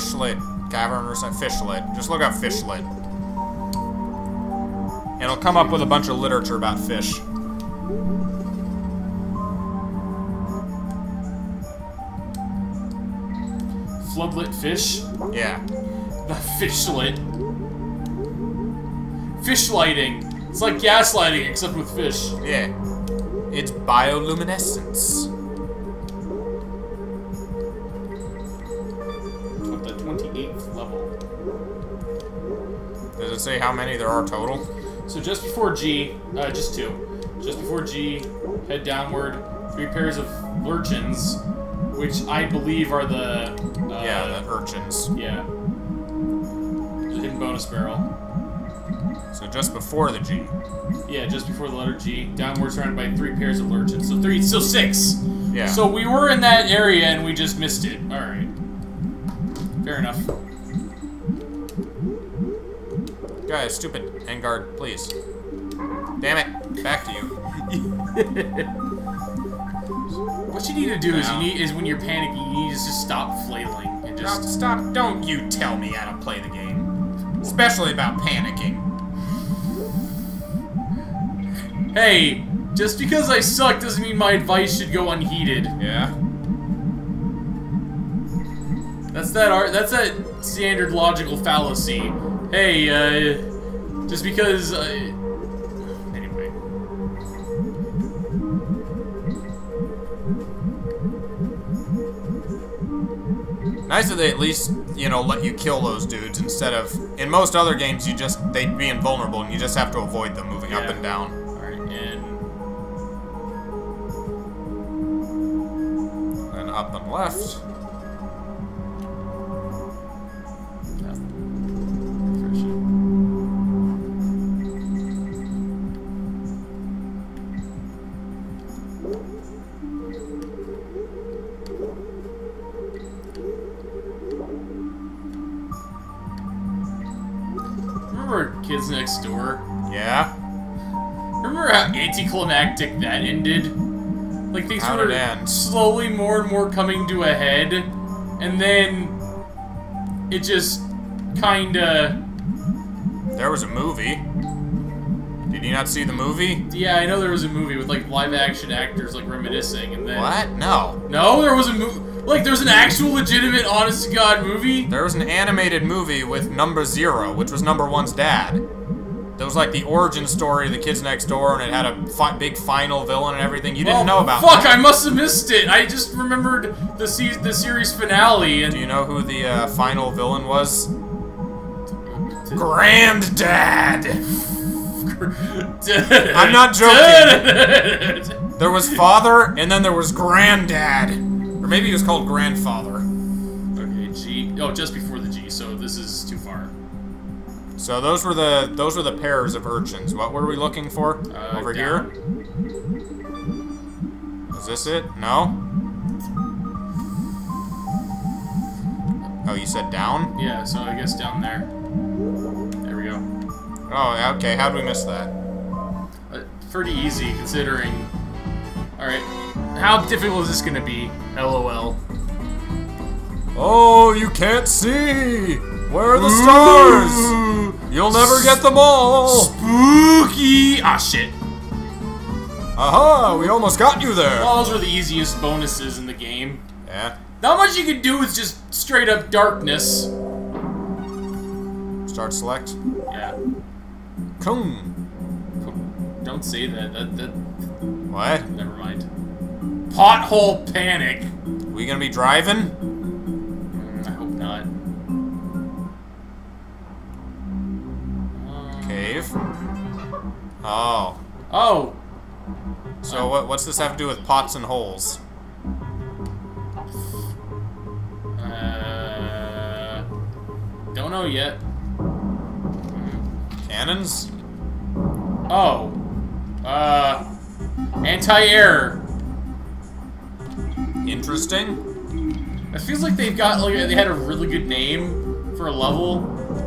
Fishlet. Cavern or something. Fishlet. Just look up fishlet. And it'll come up with a bunch of literature about fish. Floodlit fish? Yeah. The fishlet. Fish lighting. It's like gaslighting except with fish. Yeah. It's bioluminescence. It say how many there are total? So just before G, uh, just two. Just before G, head downward, three pairs of lurchins, which I believe are the. Uh, yeah, the urchins. Yeah. The hidden bonus barrel. So just before the G. Yeah, just before the letter G. Downward surrounded by three pairs of lurchins. So three, so six. Yeah. So we were in that area and we just missed it. Alright. Fair enough. Guys, stupid Enguarde, please. Damn it. Back to you. What you need to do is you need is when you're panicking, you need to just stop flailing and Stop, just stop. Don't you tell me how to play the game. Especially about panicking. Hey, Just because I suck doesn't mean my advice should go unheeded. Yeah. That's that art. That's that standard logical fallacy. Hey, uh, just because. Uh, anyway. Nice that they at least, you know, let you kill those dudes instead of in most other games you just they'd be invulnerable and you just have to avoid them moving up and down. All right, and And up and left. Next Door? Yeah. Remember how anticlimactic that ended? Like things were end? slowly more and more coming to a head, and then it just kinda. There was a movie. Did you not see the movie? Yeah, I know there was a movie with like live action actors like reminiscing, and then What? No. no, there was a movie. Like there was an actual legitimate, honest to god movie. There was an animated movie with Number Zero, which was Number One's dad. That was like the origin story of the kids next door, and it had a fi big final villain and everything. You didn't know about Fuck! that. I must have missed it. I just remembered the se the series finale, and Do you know who the uh, final villain was? Granddad! I'm not joking. There was father, and then there was granddad. Or maybe he was called grandfather. okay, gee. Oh, just before So those were the those were the pairs of urchins. What were we looking for? Uh, Over down. here? Is this it? No? Oh, you said down? Yeah. So I guess down there. There we go. Oh, okay. How'd we miss that? Uh, pretty easy considering. All right. How difficult is this gonna be? LOL. Oh, you can't see! Where are the stars? You'll never get them all! Spooky. Ah shit. Aha! We almost got you there! Well, those were the easiest bonuses in the game. Yeah. Not much you can do with just straight up darkness. Start select. Yeah. Coon. Don't say that. That that. What? Never mind. Pothole panic. We gonna be driving? Oh. Oh. So what, what's this have to do with pots and holes? Uh. Don't know yet. Cannons? Oh. Uh. Anti-air. Interesting. It feels like they've got like they had a really good name for a level,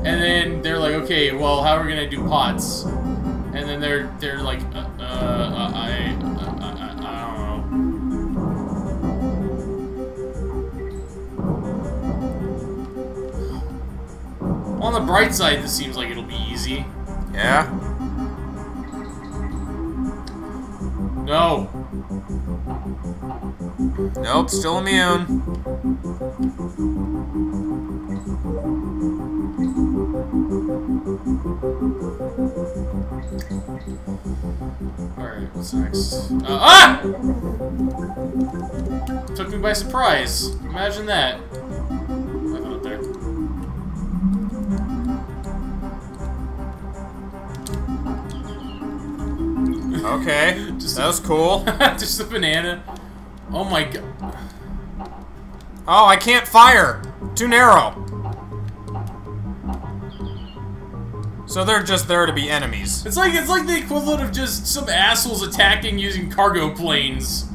and then they're like, okay, well, how are we gonna do pots? And then they're they're like, uh, uh, uh I, uh, I, I, I don't know. On the bright side, this seems like it'll be easy. Yeah? No. Nope, still immune. Alright, what's next? Uh, ah! Took me by surprise. Imagine that. Nothing up there. Okay. Just that was cool. Just a banana. Oh my god. Oh, I can't fire! Too narrow. So they're just there to be enemies. It's like it's like the equivalent of just some assholes attacking using cargo planes.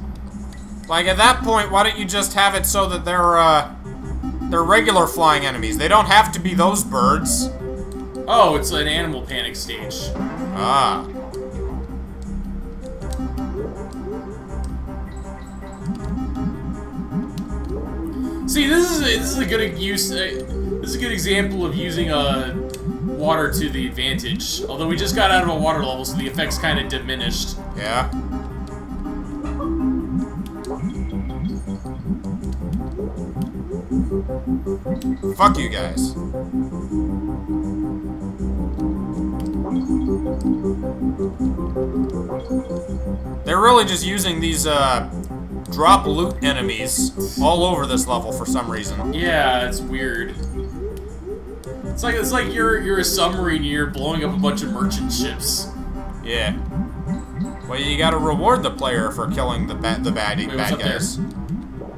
Like, at that point, why don't you just have it so that they're, uh... They're regular flying enemies. They don't have to be those birds. Oh, it's an animal panic stage. Ah. See, this is a, this is a good use. Uh, this is a good example of using a water to the advantage. Although we just got out of a water level, so the effects kind of diminished. Yeah. Fuck you guys. They're really just using these, uh, drop loot enemies all over this level for some reason. Yeah, it's weird. It's like it's like you're you're a submarine and you're blowing up a bunch of merchant ships. Yeah. Well, you gotta reward the player for killing the ba the bad, Wait, bad up there? guys.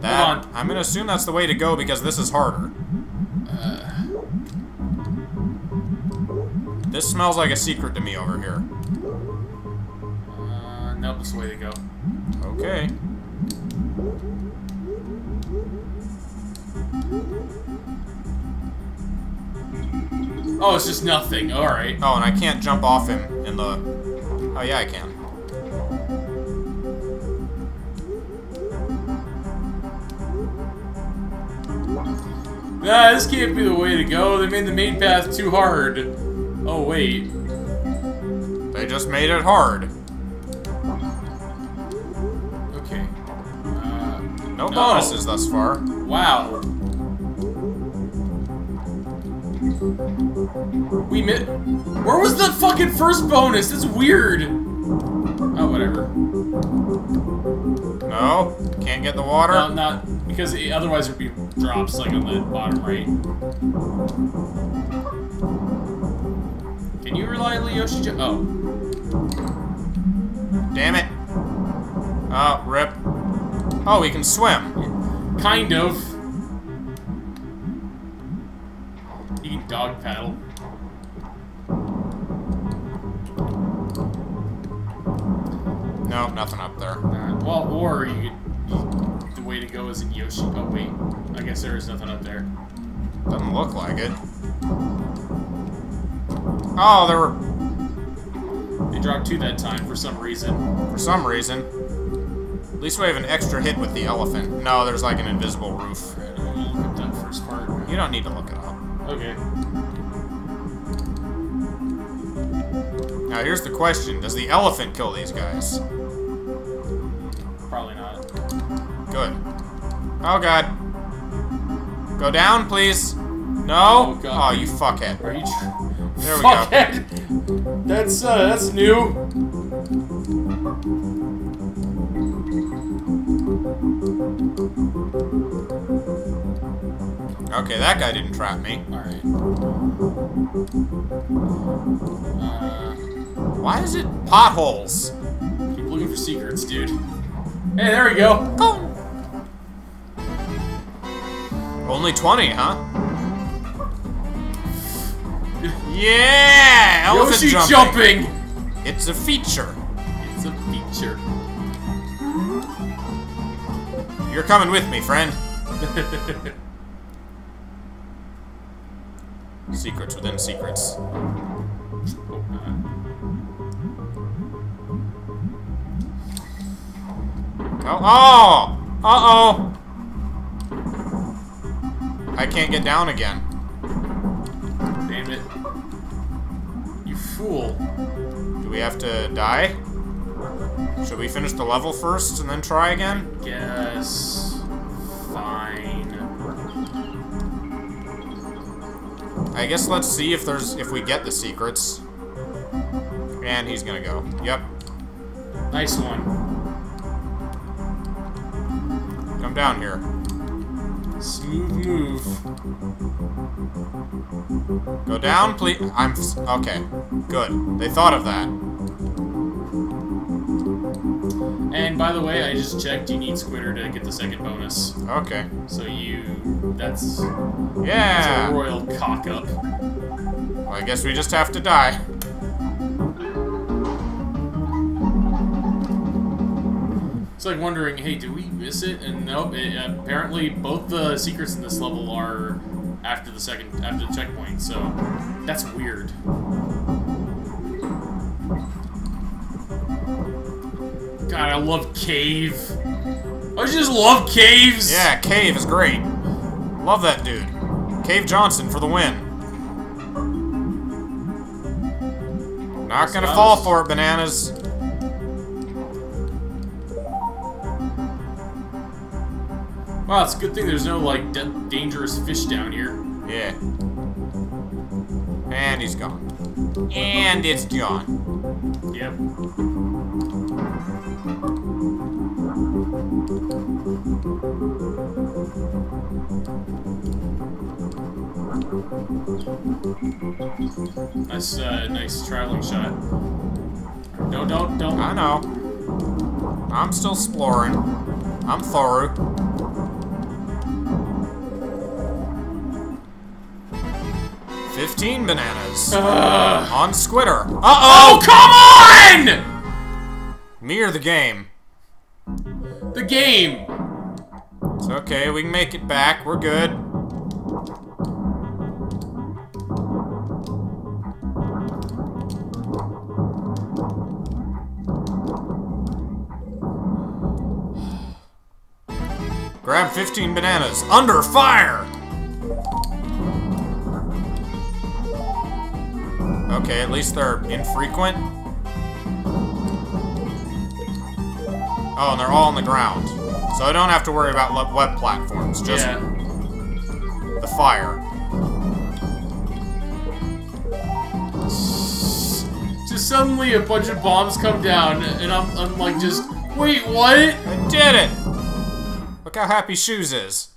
That. I'm gonna assume that's the way to go because this is harder. Uh, This smells like a secret to me over here. uh, nope, that's the way to go. Okay. Oh, it's just nothing. All right. Oh, and I can't jump off him in the... Oh, yeah, I can. Nah, this can't be the way to go. They made the main path too hard. Oh wait. They just made it hard. Okay. Uh, No No. bonuses thus far. wow. We mit. Where was the fucking first bonus? That's weird. Oh, whatever. No? Can't get the water? No, not because it, otherwise there'd be drops like on the bottom right. Can you reliably Yoshi jump? Oh, Damn it. Oh, rip. Oh, we can swim. kind of. Dog paddle. No, nothing up there. Uh, well, or you could. The way to go is in Yoshi. Oh wait, I guess there is nothing up there. Doesn't look like it. Oh, there were... They dropped two that time for some reason. For some reason. At least we have an extra hit with the elephant. No, there's like an invisible roof. Alright, I'm gonna look up that first part. You don't need to look it up. Okay. Now, here's the question. Does the elephant kill these guys? Probably not. Good. Oh, God. Go down, please. No? Oh, God. Oh, you fuckhead. Are you? There we go. Fuckhead. That's uh, that's new. Okay, that guy didn't trap me. All right. Uh, Why is it potholes? keep looking for secrets, dude. Hey, there we go. Only 20, huh? Yeah! Elephant Yoshi jumping. jumping. It's a feature. It's a feature. You're coming with me, friend. Secrets within secrets. Oh, oh! Uh-oh! I can't get down again. Damn it. You fool. Do we have to die? Should we finish the level first and then try again? Guess. Fine. I guess let's see if there's if we get the secrets. And he's gonna go. Yep. Nice one. Come down here. Smooth move. Go down, please. I'm okay. Good. They thought of that. And by the way, I just checked. You need Squitter to get the second bonus. Okay. So you. That's, that's a Yeah. royal cock up. Well, I guess we just have to die. It's like wondering, hey, do we miss it? And nope. It, apparently, both the secrets in this level are after the second after the checkpoint. So that's weird. God, I love cave. I just love caves. Yeah, Cave is great. Love that dude. Cave Johnson for the win. Not gonna fall for it, bananas. Wow, it's a good thing there's no, like, dangerous fish down here. Yeah. And he's gone. And it's gone. Yep. Nice, uh, nice traveling shot. No, don't, don't. I know. I'm still exploring. I'm thorough. Fifteen bananas. Ugh. On Squitter. Oh, Uh-oh! come on! Me or the game? The game. It's okay, we can make it back. We're good. Grab 15 bananas. Under fire! Okay, at least they're infrequent. Oh, and they're all on the ground. So I don't have to worry about web platforms, just yeah. the fire. Just suddenly a bunch of bombs come down, and I'm, I'm like, just wait, what? I did it! Look how happy Shoes is.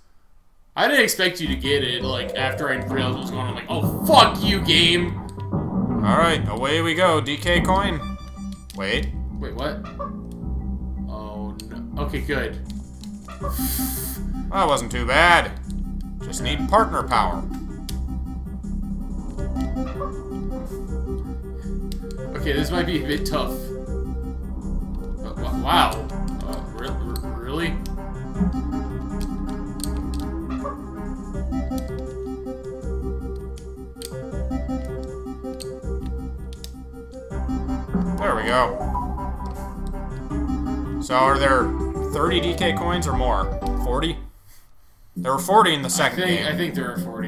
I didn't expect you to get it. Like after I realized what was going on, I'm like, oh fuck you, game. Alright, away we go, DK coin. Wait. Wait, what? Okay, good. That wasn't too bad. Just need partner power. Okay, this might be a bit tough. Wa- wow. Uh, re re really? There we go. So are there 30 DK coins or more? 40? There were 40 in the I second think game. I think there are 40,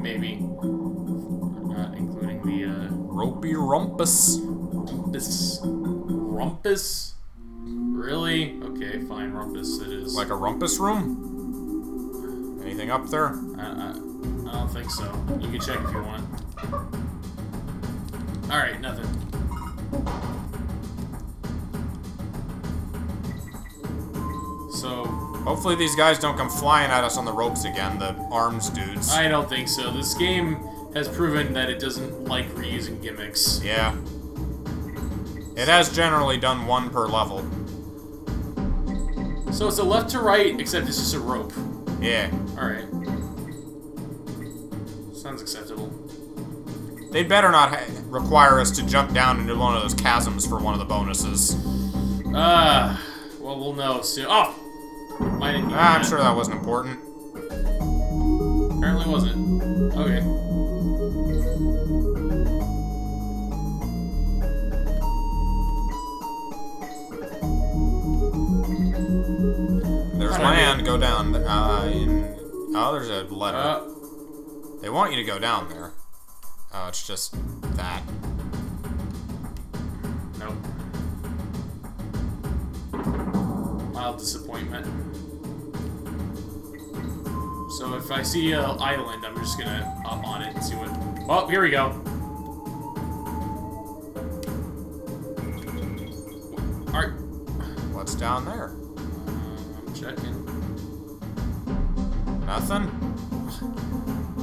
maybe, not including the uh, Ropey Rumpus. rumpus. Rumpus? Really? Okay, fine. Rumpus it is. Like a rumpus room? Anything up there? I, I, I don't think so. You can check if you want. All right, nothing. So Hopefully these guys don't come flying at us on the ropes again, the arms dudes. I don't think so. This game has proven that it doesn't like reusing gimmicks. Yeah. It has generally done one per level. So it's a left to right, except it's just a rope. Yeah. All right. Sounds acceptable. They'd better not ha require us to jump down into one of those chasms for one of the bonuses. Ah, well, we'll know soon. Oh, I didn't. need Ah, I'm sure that wasn't important. Apparently wasn't. Okay. There's Alright. land, go down. Uh, in, oh, there's a letter. Uh, They want you to go down there. Oh, it's just that. Mild disappointment. So if I see a island, I'm just gonna hop on it and see what. Oh, here we go. Alright. What's down there? Um, I'm checking. Nothing?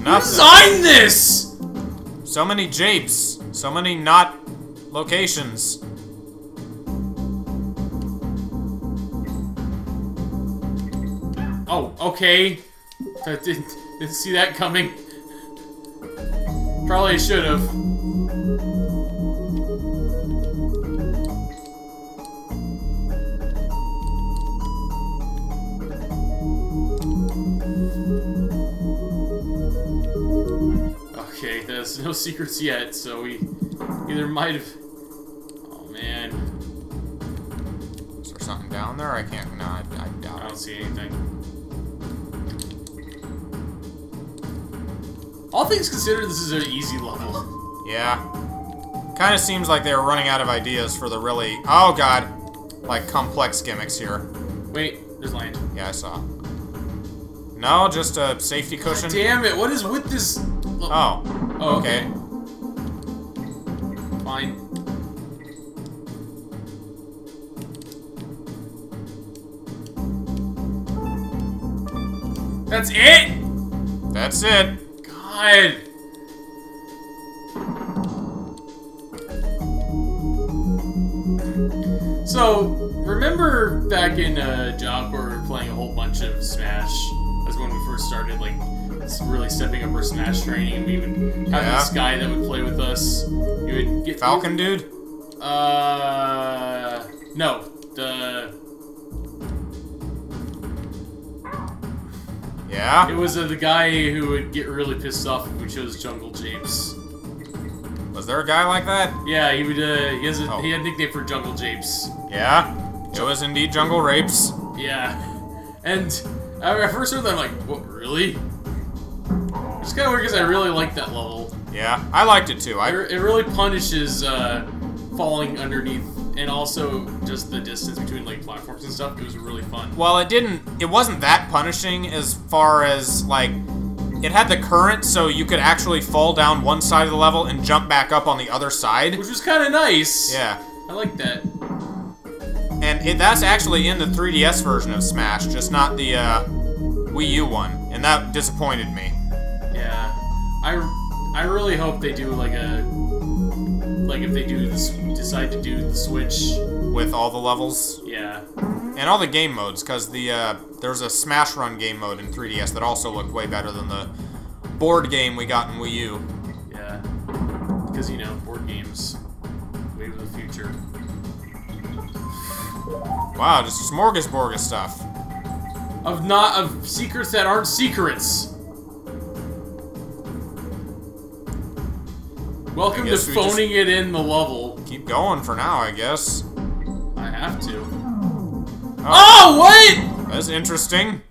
Nothing. designed this? So many japes. So many not locations. Oh, okay. I didn't, didn't see that coming. Probably should have. Okay, there's no secrets yet, so we either might have. Oh man, Is there something down there? I can't. No, I, I I don't see anything. All things considered, this is an easy level. Yeah. Kind of seems like they were running out of ideas for the really, oh god, like complex gimmicks here. Wait, there's land. Yeah, I saw. No, just a safety cushion. Damn it! What is with this? Oh, Oh, okay. Fine. That's it. That's it. So, remember back in uh, Job where we were playing a whole bunch of Smash? That's when we first started, like, really stepping up our Smash training, and we would have Yeah. this guy that would play with us. You would get Falcon dude? Uh, no, the Yeah? it was uh, the guy who would get really pissed off if we chose Jungle Japes. Was there a guy like that? Yeah, he would. Uh, he has a, Oh. he had a nickname for Jungle Japes. Yeah? It was indeed Jungle Rapes. Yeah, and I, I first heard that I'm like, what really? It's kind of weird because I really like that level. Yeah, I liked it too. It, it really punishes uh, falling underneath, and also just the distance between like platforms and stuff. It was really fun. well, it didn't. It wasn't that punishing as far as like it had the current, so you could actually fall down one side of the level and jump back up on the other side. Which was kind of nice. Yeah, I like that. and it, that's actually in the 3DS version of Smash, just not the uh, Wii U one, and that disappointed me. Yeah, I, I really hope they do like a like if they do this decide to do the Switch. With all the levels Yeah, and all the game modes, because the uh, there's a Smash Run game mode in 3DS that also looked way better than the board game we got in Wii U. yeah, because you know board games, wave of the future. Wow, just smorgasbord of stuff. Of not of secrets that aren't secrets. Welcome to guess we just- phoning it in the level. Keep going for now, I guess. I have to. Oh, Oh, what? that's interesting.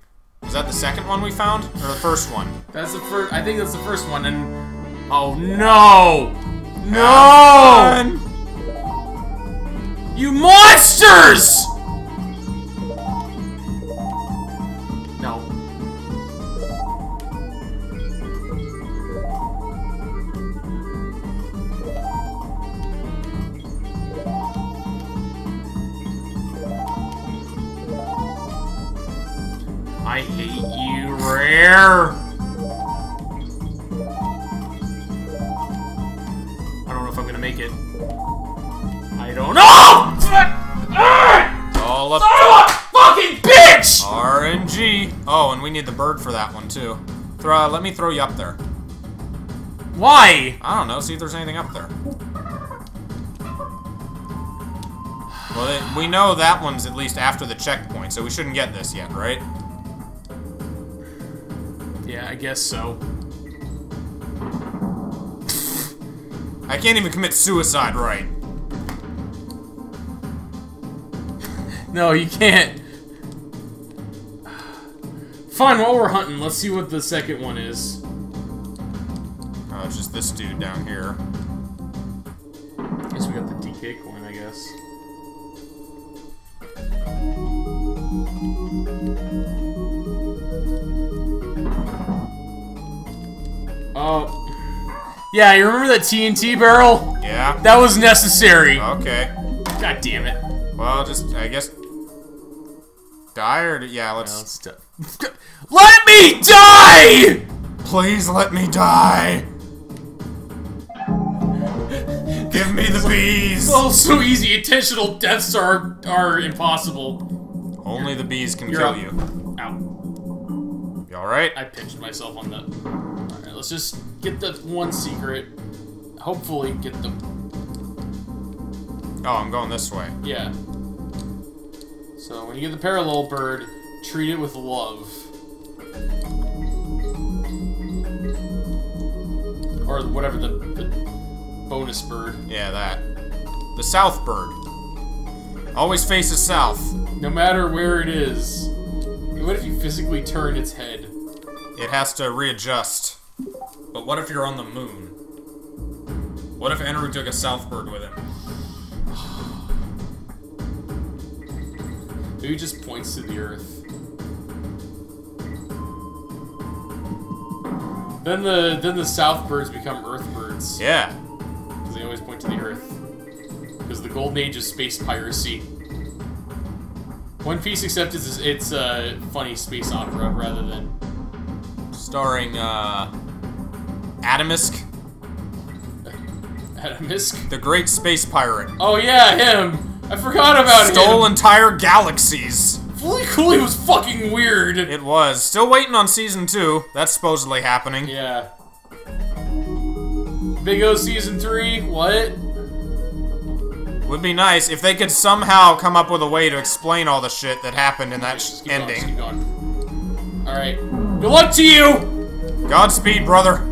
Is that the second one we found? Or the first one? That's the first. I think that's the first one. And oh no, no! You monsters! Bird for that one too. Throw, uh, let me throw you up there. Why? I don't know. See if there's anything up there. Well, it, we know that one's at least after the checkpoint, so we shouldn't get this yet, right? Yeah, I guess so. I can't even commit suicide right. No, you can't. Fine, while we're hunting, let's see what the second one is. Oh, it's just this dude down here. Guess we got the DK coin, I guess. Oh. Yeah, you remember that TNT barrel? Yeah? That was necessary. Okay. God damn it. Well, just, I guess... Die or... Yeah, let's... Do- Let me die! Please let me die! Give me the bees! Oh, so easy. Intentional deaths are are impossible. Only the bees can You're kill up. you. Ow. You alright? I pinched myself on that. Alright, let's just get the one secret. Hopefully get the... Oh, I'm going this way. Yeah. So when you get the parallel bird, treat it with love. Or whatever the, the bonus bird. Yeah, that. The south bird. Always faces south. No matter where it is. What if you physically turn its head? It has to readjust. But what if you're on the moon? What if Enru took a Southbird with him? Maybe he just points to the earth. Then the then the south birds become earth birds. Yeah. Because they always point to the earth. Because the golden age of space piracy. One Piece except it's it's a funny space opera rather than Starring, uh... Atomsk, Atomsk. the great space pirate. Oh yeah, him! I forgot about Stole him! Stole entire galaxies. Fooly Cooly was fucking weird! It was. Still waiting on season two. That's supposedly happening. Yeah. Big O season three, what? Would be nice if they could somehow come up with a way to explain all the shit that happened in that sh- Just going, ending. going. Alright. Good luck to you! Godspeed, brother.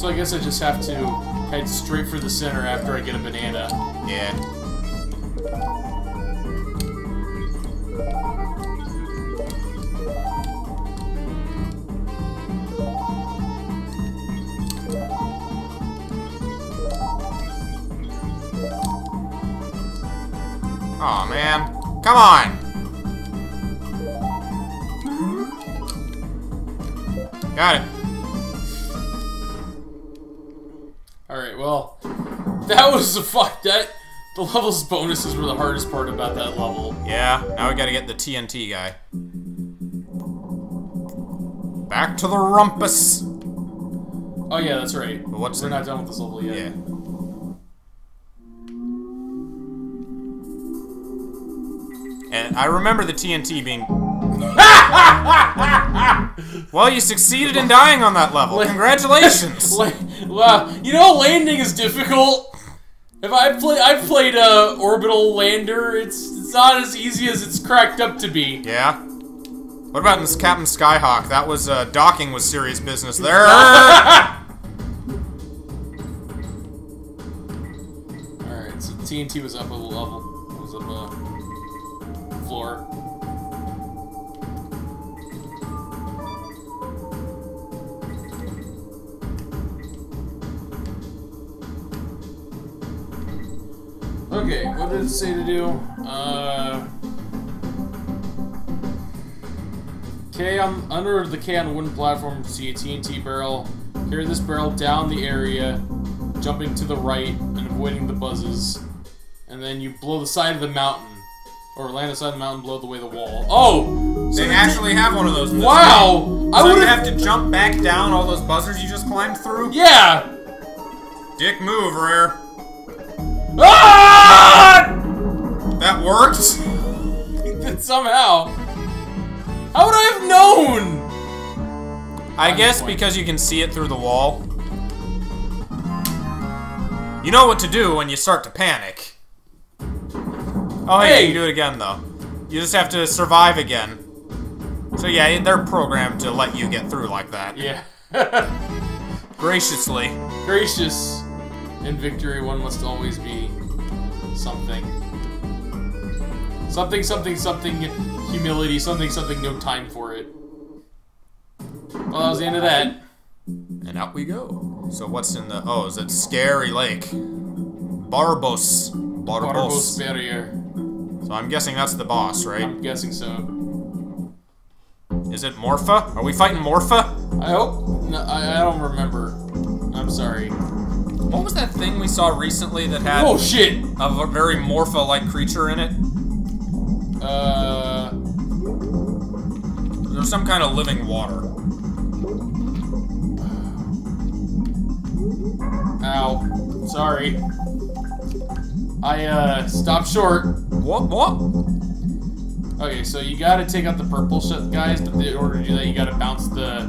So I guess I just have to head straight for the center after I get a banana. Yeah. oh man. Come on! Got it. Alright, well, that was a fuck. That the levels bonuses were the hardest part about that level. Yeah, now we gotta get the TNT guy. Back to the rumpus! Oh yeah, that's right. But what's We're in- not done with this level yet. Yeah. And I remember the TNT being. well, you succeeded in dying on that level. Congratulations! La- wow, you know landing is difficult. If I play, I've played uh, orbital lander. It's it's not as easy as it's cracked up to be. yeah. What about this Captain Skyhawk? That was uh, docking was serious business there. Alright, so TNT was up a level. It was up a floor. Okay, what did it say to do? Uh. K on under the K on a wooden platform, see a TNT barrel. Carry this barrel down the area, jumping to the right and avoiding the buzzes. And then you blow the side of the mountain. Or land the side of the mountain, blow the way the wall. Oh! So they the- actually have one of those. Wow! game. I So would have. have to jump back down all those buzzers you just climbed through? Yeah! Dick move, Rare. Ah! That worked? Somehow. How would I have known? I guess because you can see it through the wall. You know what to do when you start to panic. Oh, hey, Hey! you can do it again, though. You just have to survive again. So yeah, they're programmed to let you get through like that. Yeah. Graciously. Gracious. In victory, one must always be something. Something, something, something, humility, something, something, no time for it. Well, that was the end of that. And out we go. So what's in the... Oh, is it Scary Lake? Barbos. Barbos Barbos. barrier. So I'm guessing that's the boss, right? I'm guessing so. Is it Morpha? Are we fighting Morpha? I hope. No, I, I don't remember. I'm sorry. What was that thing we saw recently that had Oh shit! a v- very Morpha-like creature in it? Uh. There's some kind of living water. Ow. Sorry. I, uh, stopped short. What? What? Okay, so you gotta take out the purple shit guys, but in order to do that, you gotta bounce the.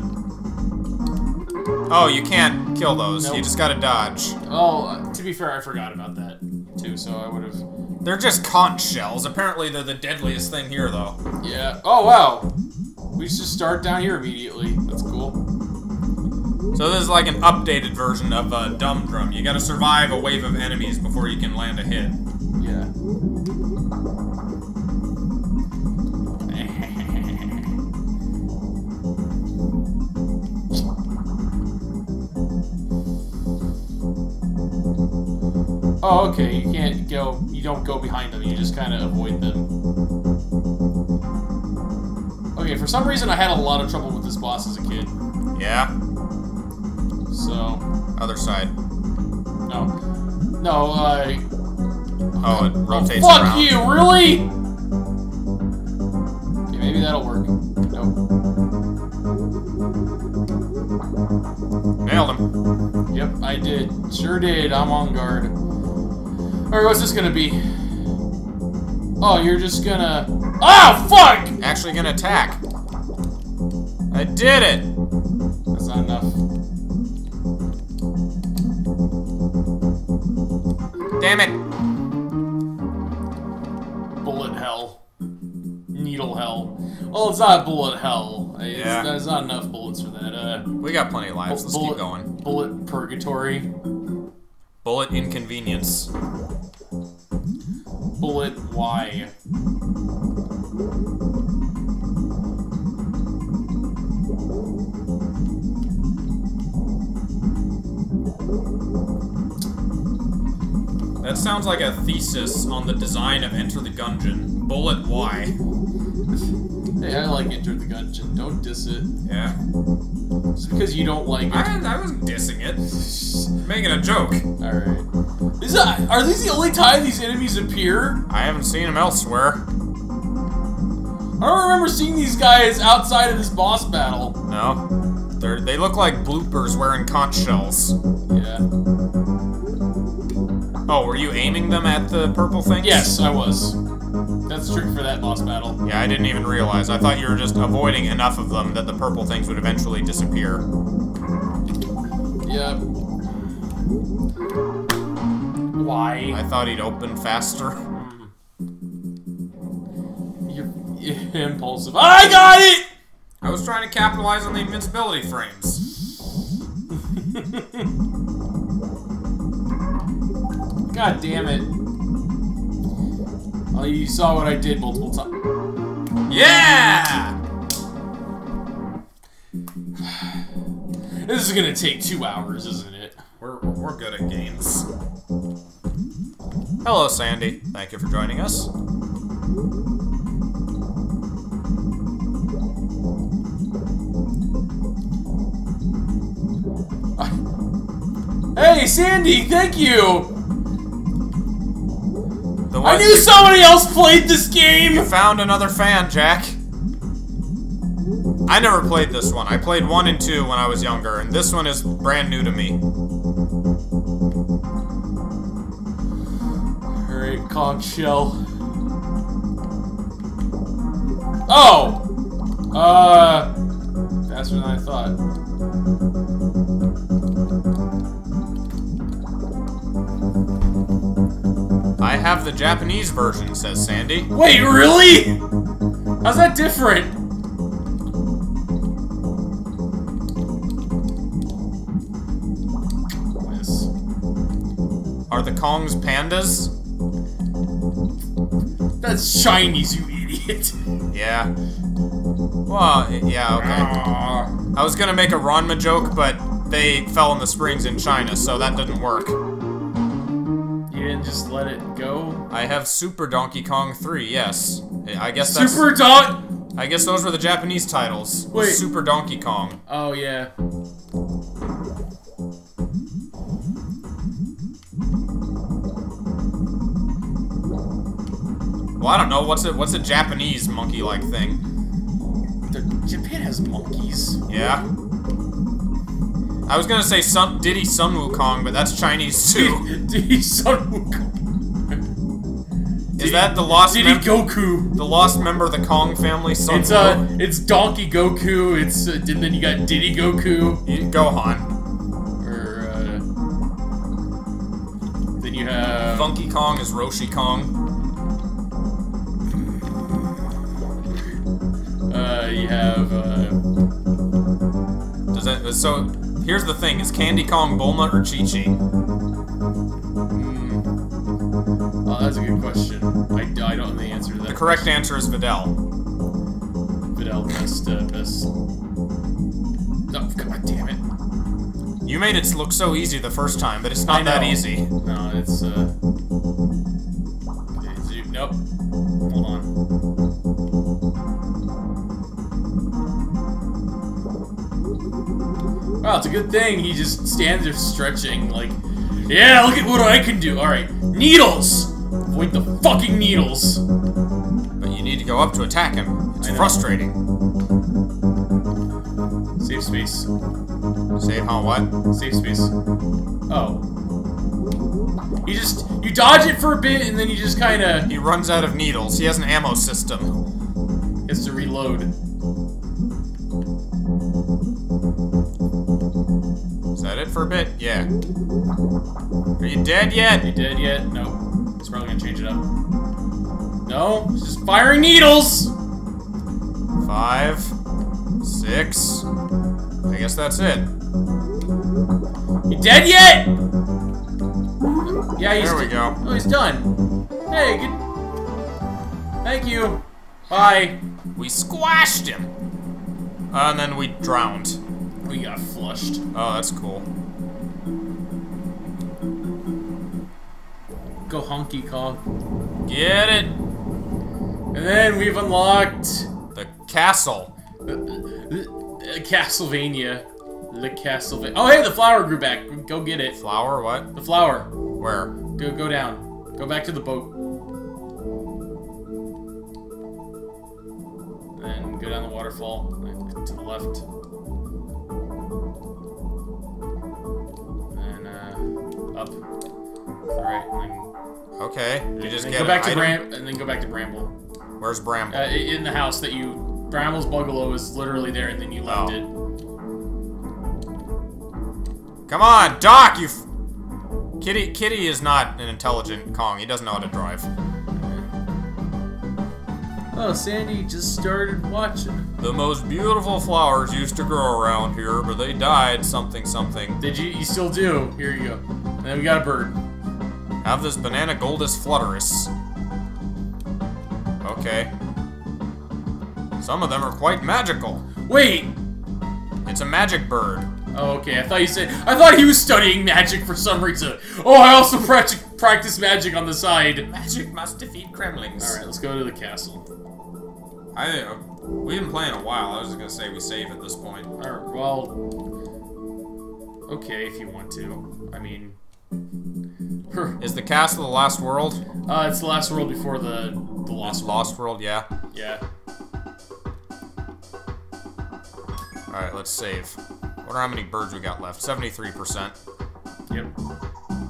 Oh, you can't kill those. Nope. You just gotta dodge. Oh, uh, to be fair, I forgot about that too, so I would have. They're just conch shells. Apparently, they're the deadliest thing here, though. Yeah. Oh wow. We should start down here immediately. That's cool. So this is like an updated version of uh, Dumb Drum. You gotta survive a wave of enemies before you can land a hit. Yeah. Oh, okay. You can't go. You don't go behind them. You just kind of avoid them. Okay. For some reason, I had a lot of trouble with this boss as a kid. Yeah. So Other side. no, no. Uh, Oh, it oh, rotates fuck around. you! Really? Okay, maybe that'll work. Nope. Nailed him. Yep, I did. Sure did. I'm on guard. Alright, what's this gonna be? Oh, you're just gonna... Ah, fuck! Actually gonna attack. I did it! That's not enough. Damn it! Bullet hell. Needle hell. Well, it's not bullet hell. It's, Yeah. There's not enough bullets for that. Uh, We got plenty of lives. Let's bullet, keep going. Bullet purgatory. Bullet inconvenience. Bullet why? That sounds like a thesis on the design of Enter the Gungeon. Bullet why? Hey, I like Enter the Gungeon. Don't diss it. Yeah. Just because you don't like it. I, I wasn't dissing it. Making a joke. Alright. Is that, are these the only time these enemies appear? I haven't seen them elsewhere. I don't remember seeing these guys outside of this boss battle. No. They're, they look like bloopers wearing conch shells. Yeah. Oh, were you aiming them at the purple thing? Yes, I was. That's true for that boss battle. Yeah, I didn't even realize. I thought you were just avoiding enough of them that the purple things would eventually disappear. Yep. Why? I thought he'd open faster. You're, you're impulsive. I got it! I was trying to capitalize on the invincibility frames. God damn it. Oh, you saw what I did multiple times. Yeah! This is gonna take two hours, isn't it? We're, we're, we're good at games. Hello, Sandy. Thank you for joining us. Hey, Sandy, thank you! The I knew somebody else played this game! You found another fan, Jack. I never played this one. I played one and two when I was younger, and this one is brand new to me. Alright, conch shell. Oh! Uh. Faster than I thought. I have the Japanese version, says Sandy. Wait, really? How's that different? Yes. Are the Kongs pandas? That's Chinese, you idiot. Yeah. Well, yeah, okay. Ah. I was gonna make a Ranma joke, but they fell in the springs in China, so that didn't work. Just let it go? I have Super Donkey Kong 3, yes. I guess that's. Super Don. I guess those were the Japanese titles. Wait. Super Donkey Kong. Oh, yeah. Well, I don't know. What's a what's a Japanese monkey-like thing? The, Japan has monkeys. Yeah. I was gonna say Sun Diddy Sun Wukong, but that's Chinese too. Diddy Son Wukong. Is that the lost Diddy Goku. the lost member of the Kong family? Sun It's uh, it's Donkey Goku. It's uh, and then you got Diddy Goku. You- Gohan, Or uh, then you have Funky Kong is Roshi Kong. uh, you have uh, Does that so? Here's the thing: is Candy Kong Bulma or Chi Chi? oh, that's a good question. I, I don't know the answer to that. The correct answer is Videl. Fidel best uh, best. No, God damn it. You made it look so easy the first time, but it's not that easy. No, it's uh. It's a good thing he just stands there stretching, like, yeah, look at what I can do. All right, needles. Avoid the fucking needles. But you need to go up to attack him. It's frustrating. Safe space. Save on what? Safe space. Oh. You just you dodge it for a bit and then you just kind of He runs out of needles. He has an ammo system. gets to reload. For a bit? Yeah. Are you dead yet? You dead yet? No. It's probably gonna change it up. No, it's just firing needles. Five, six. I guess that's it. You dead yet? Yeah, he's. There we go. Oh, he's done. Hey, good. Thank you. Bye. We squashed him. Uh, and then we drowned. We got flushed. Oh, that's cool. Go honky Kong. Get it? And then we've unlocked The castle. uh, Castlevania. The Castlevania. Oh, hey, the flower grew back. Go get it. Flower, what? The flower. Where? Go go down. Go back to the boat. Then go down the waterfall uh, to the left. And uh, up. Alright, and then, Okay. You just get go back an to item. Bram and then go back to Bramble. Where's Bramble? Uh, in the house that you Bramble's bungalow is literally there and then you left Oh. it. Come on, Doc, you. F Kiddy, Kiddy is not an intelligent Kong. He doesn't know how to drive. Oh, Sandy just started watching. The most beautiful flowers used to grow around here, but they died something something. Did you? You still do. Here you go. And then we got a bird. Have this banana goldus flutterus. Okay. Some of them are quite magical. Wait. It's a magic bird. Oh, okay. I thought you said. I thought he was studying magic for some reason. Oh, I also practice practice magic on the side. Magic must defeat Kremlings. All right, let's go to the castle. I uh, we've been playing a while. I was just gonna say we save at this point. All right. Well. Okay, if you want to. I mean. Is the castle the last world? Uh, it's the last world before the the lost world. Lost world, yeah. Yeah. All right, let's save. Wonder how many birds we got left. Seventy-three percent. Yep.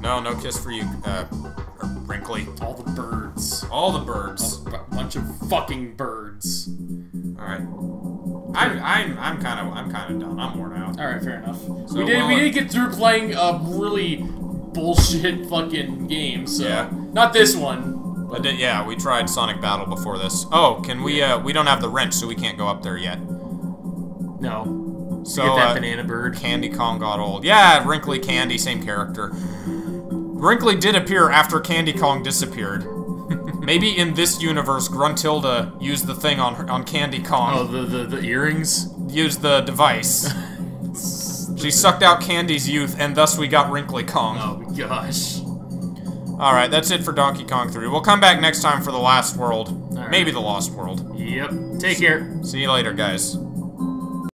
No, no kiss for you, uh, or Wrinkly. All the birds. All the birds. A bunch of fucking birds. All right. I'm, I'm, I'm kind of, I'm kind of done. I'm worn out. All right, fair enough. So, we did. well, we did get through playing a really bullshit fucking game. So Yeah. not this one. Did, yeah, we tried Sonic Battle before this. Oh, can we? Uh, we don't have the wrench, so we can't go up there yet. No. So get that uh, banana bird. Candy Kong got old. Yeah, Wrinkly Candy, same character. Wrinkly did appear after Candy Kong disappeared. Maybe in this universe, Gruntilda used the thing on her, on Candy Kong. Oh, the, the the earrings. Used the device. she sucked out Candy's youth, and thus we got Wrinkly Kong. Oh gosh. All right, that's it for Donkey Kong 3. We'll come back next time for the last world. right. Maybe the lost world. Yep. Take care. See you later, guys.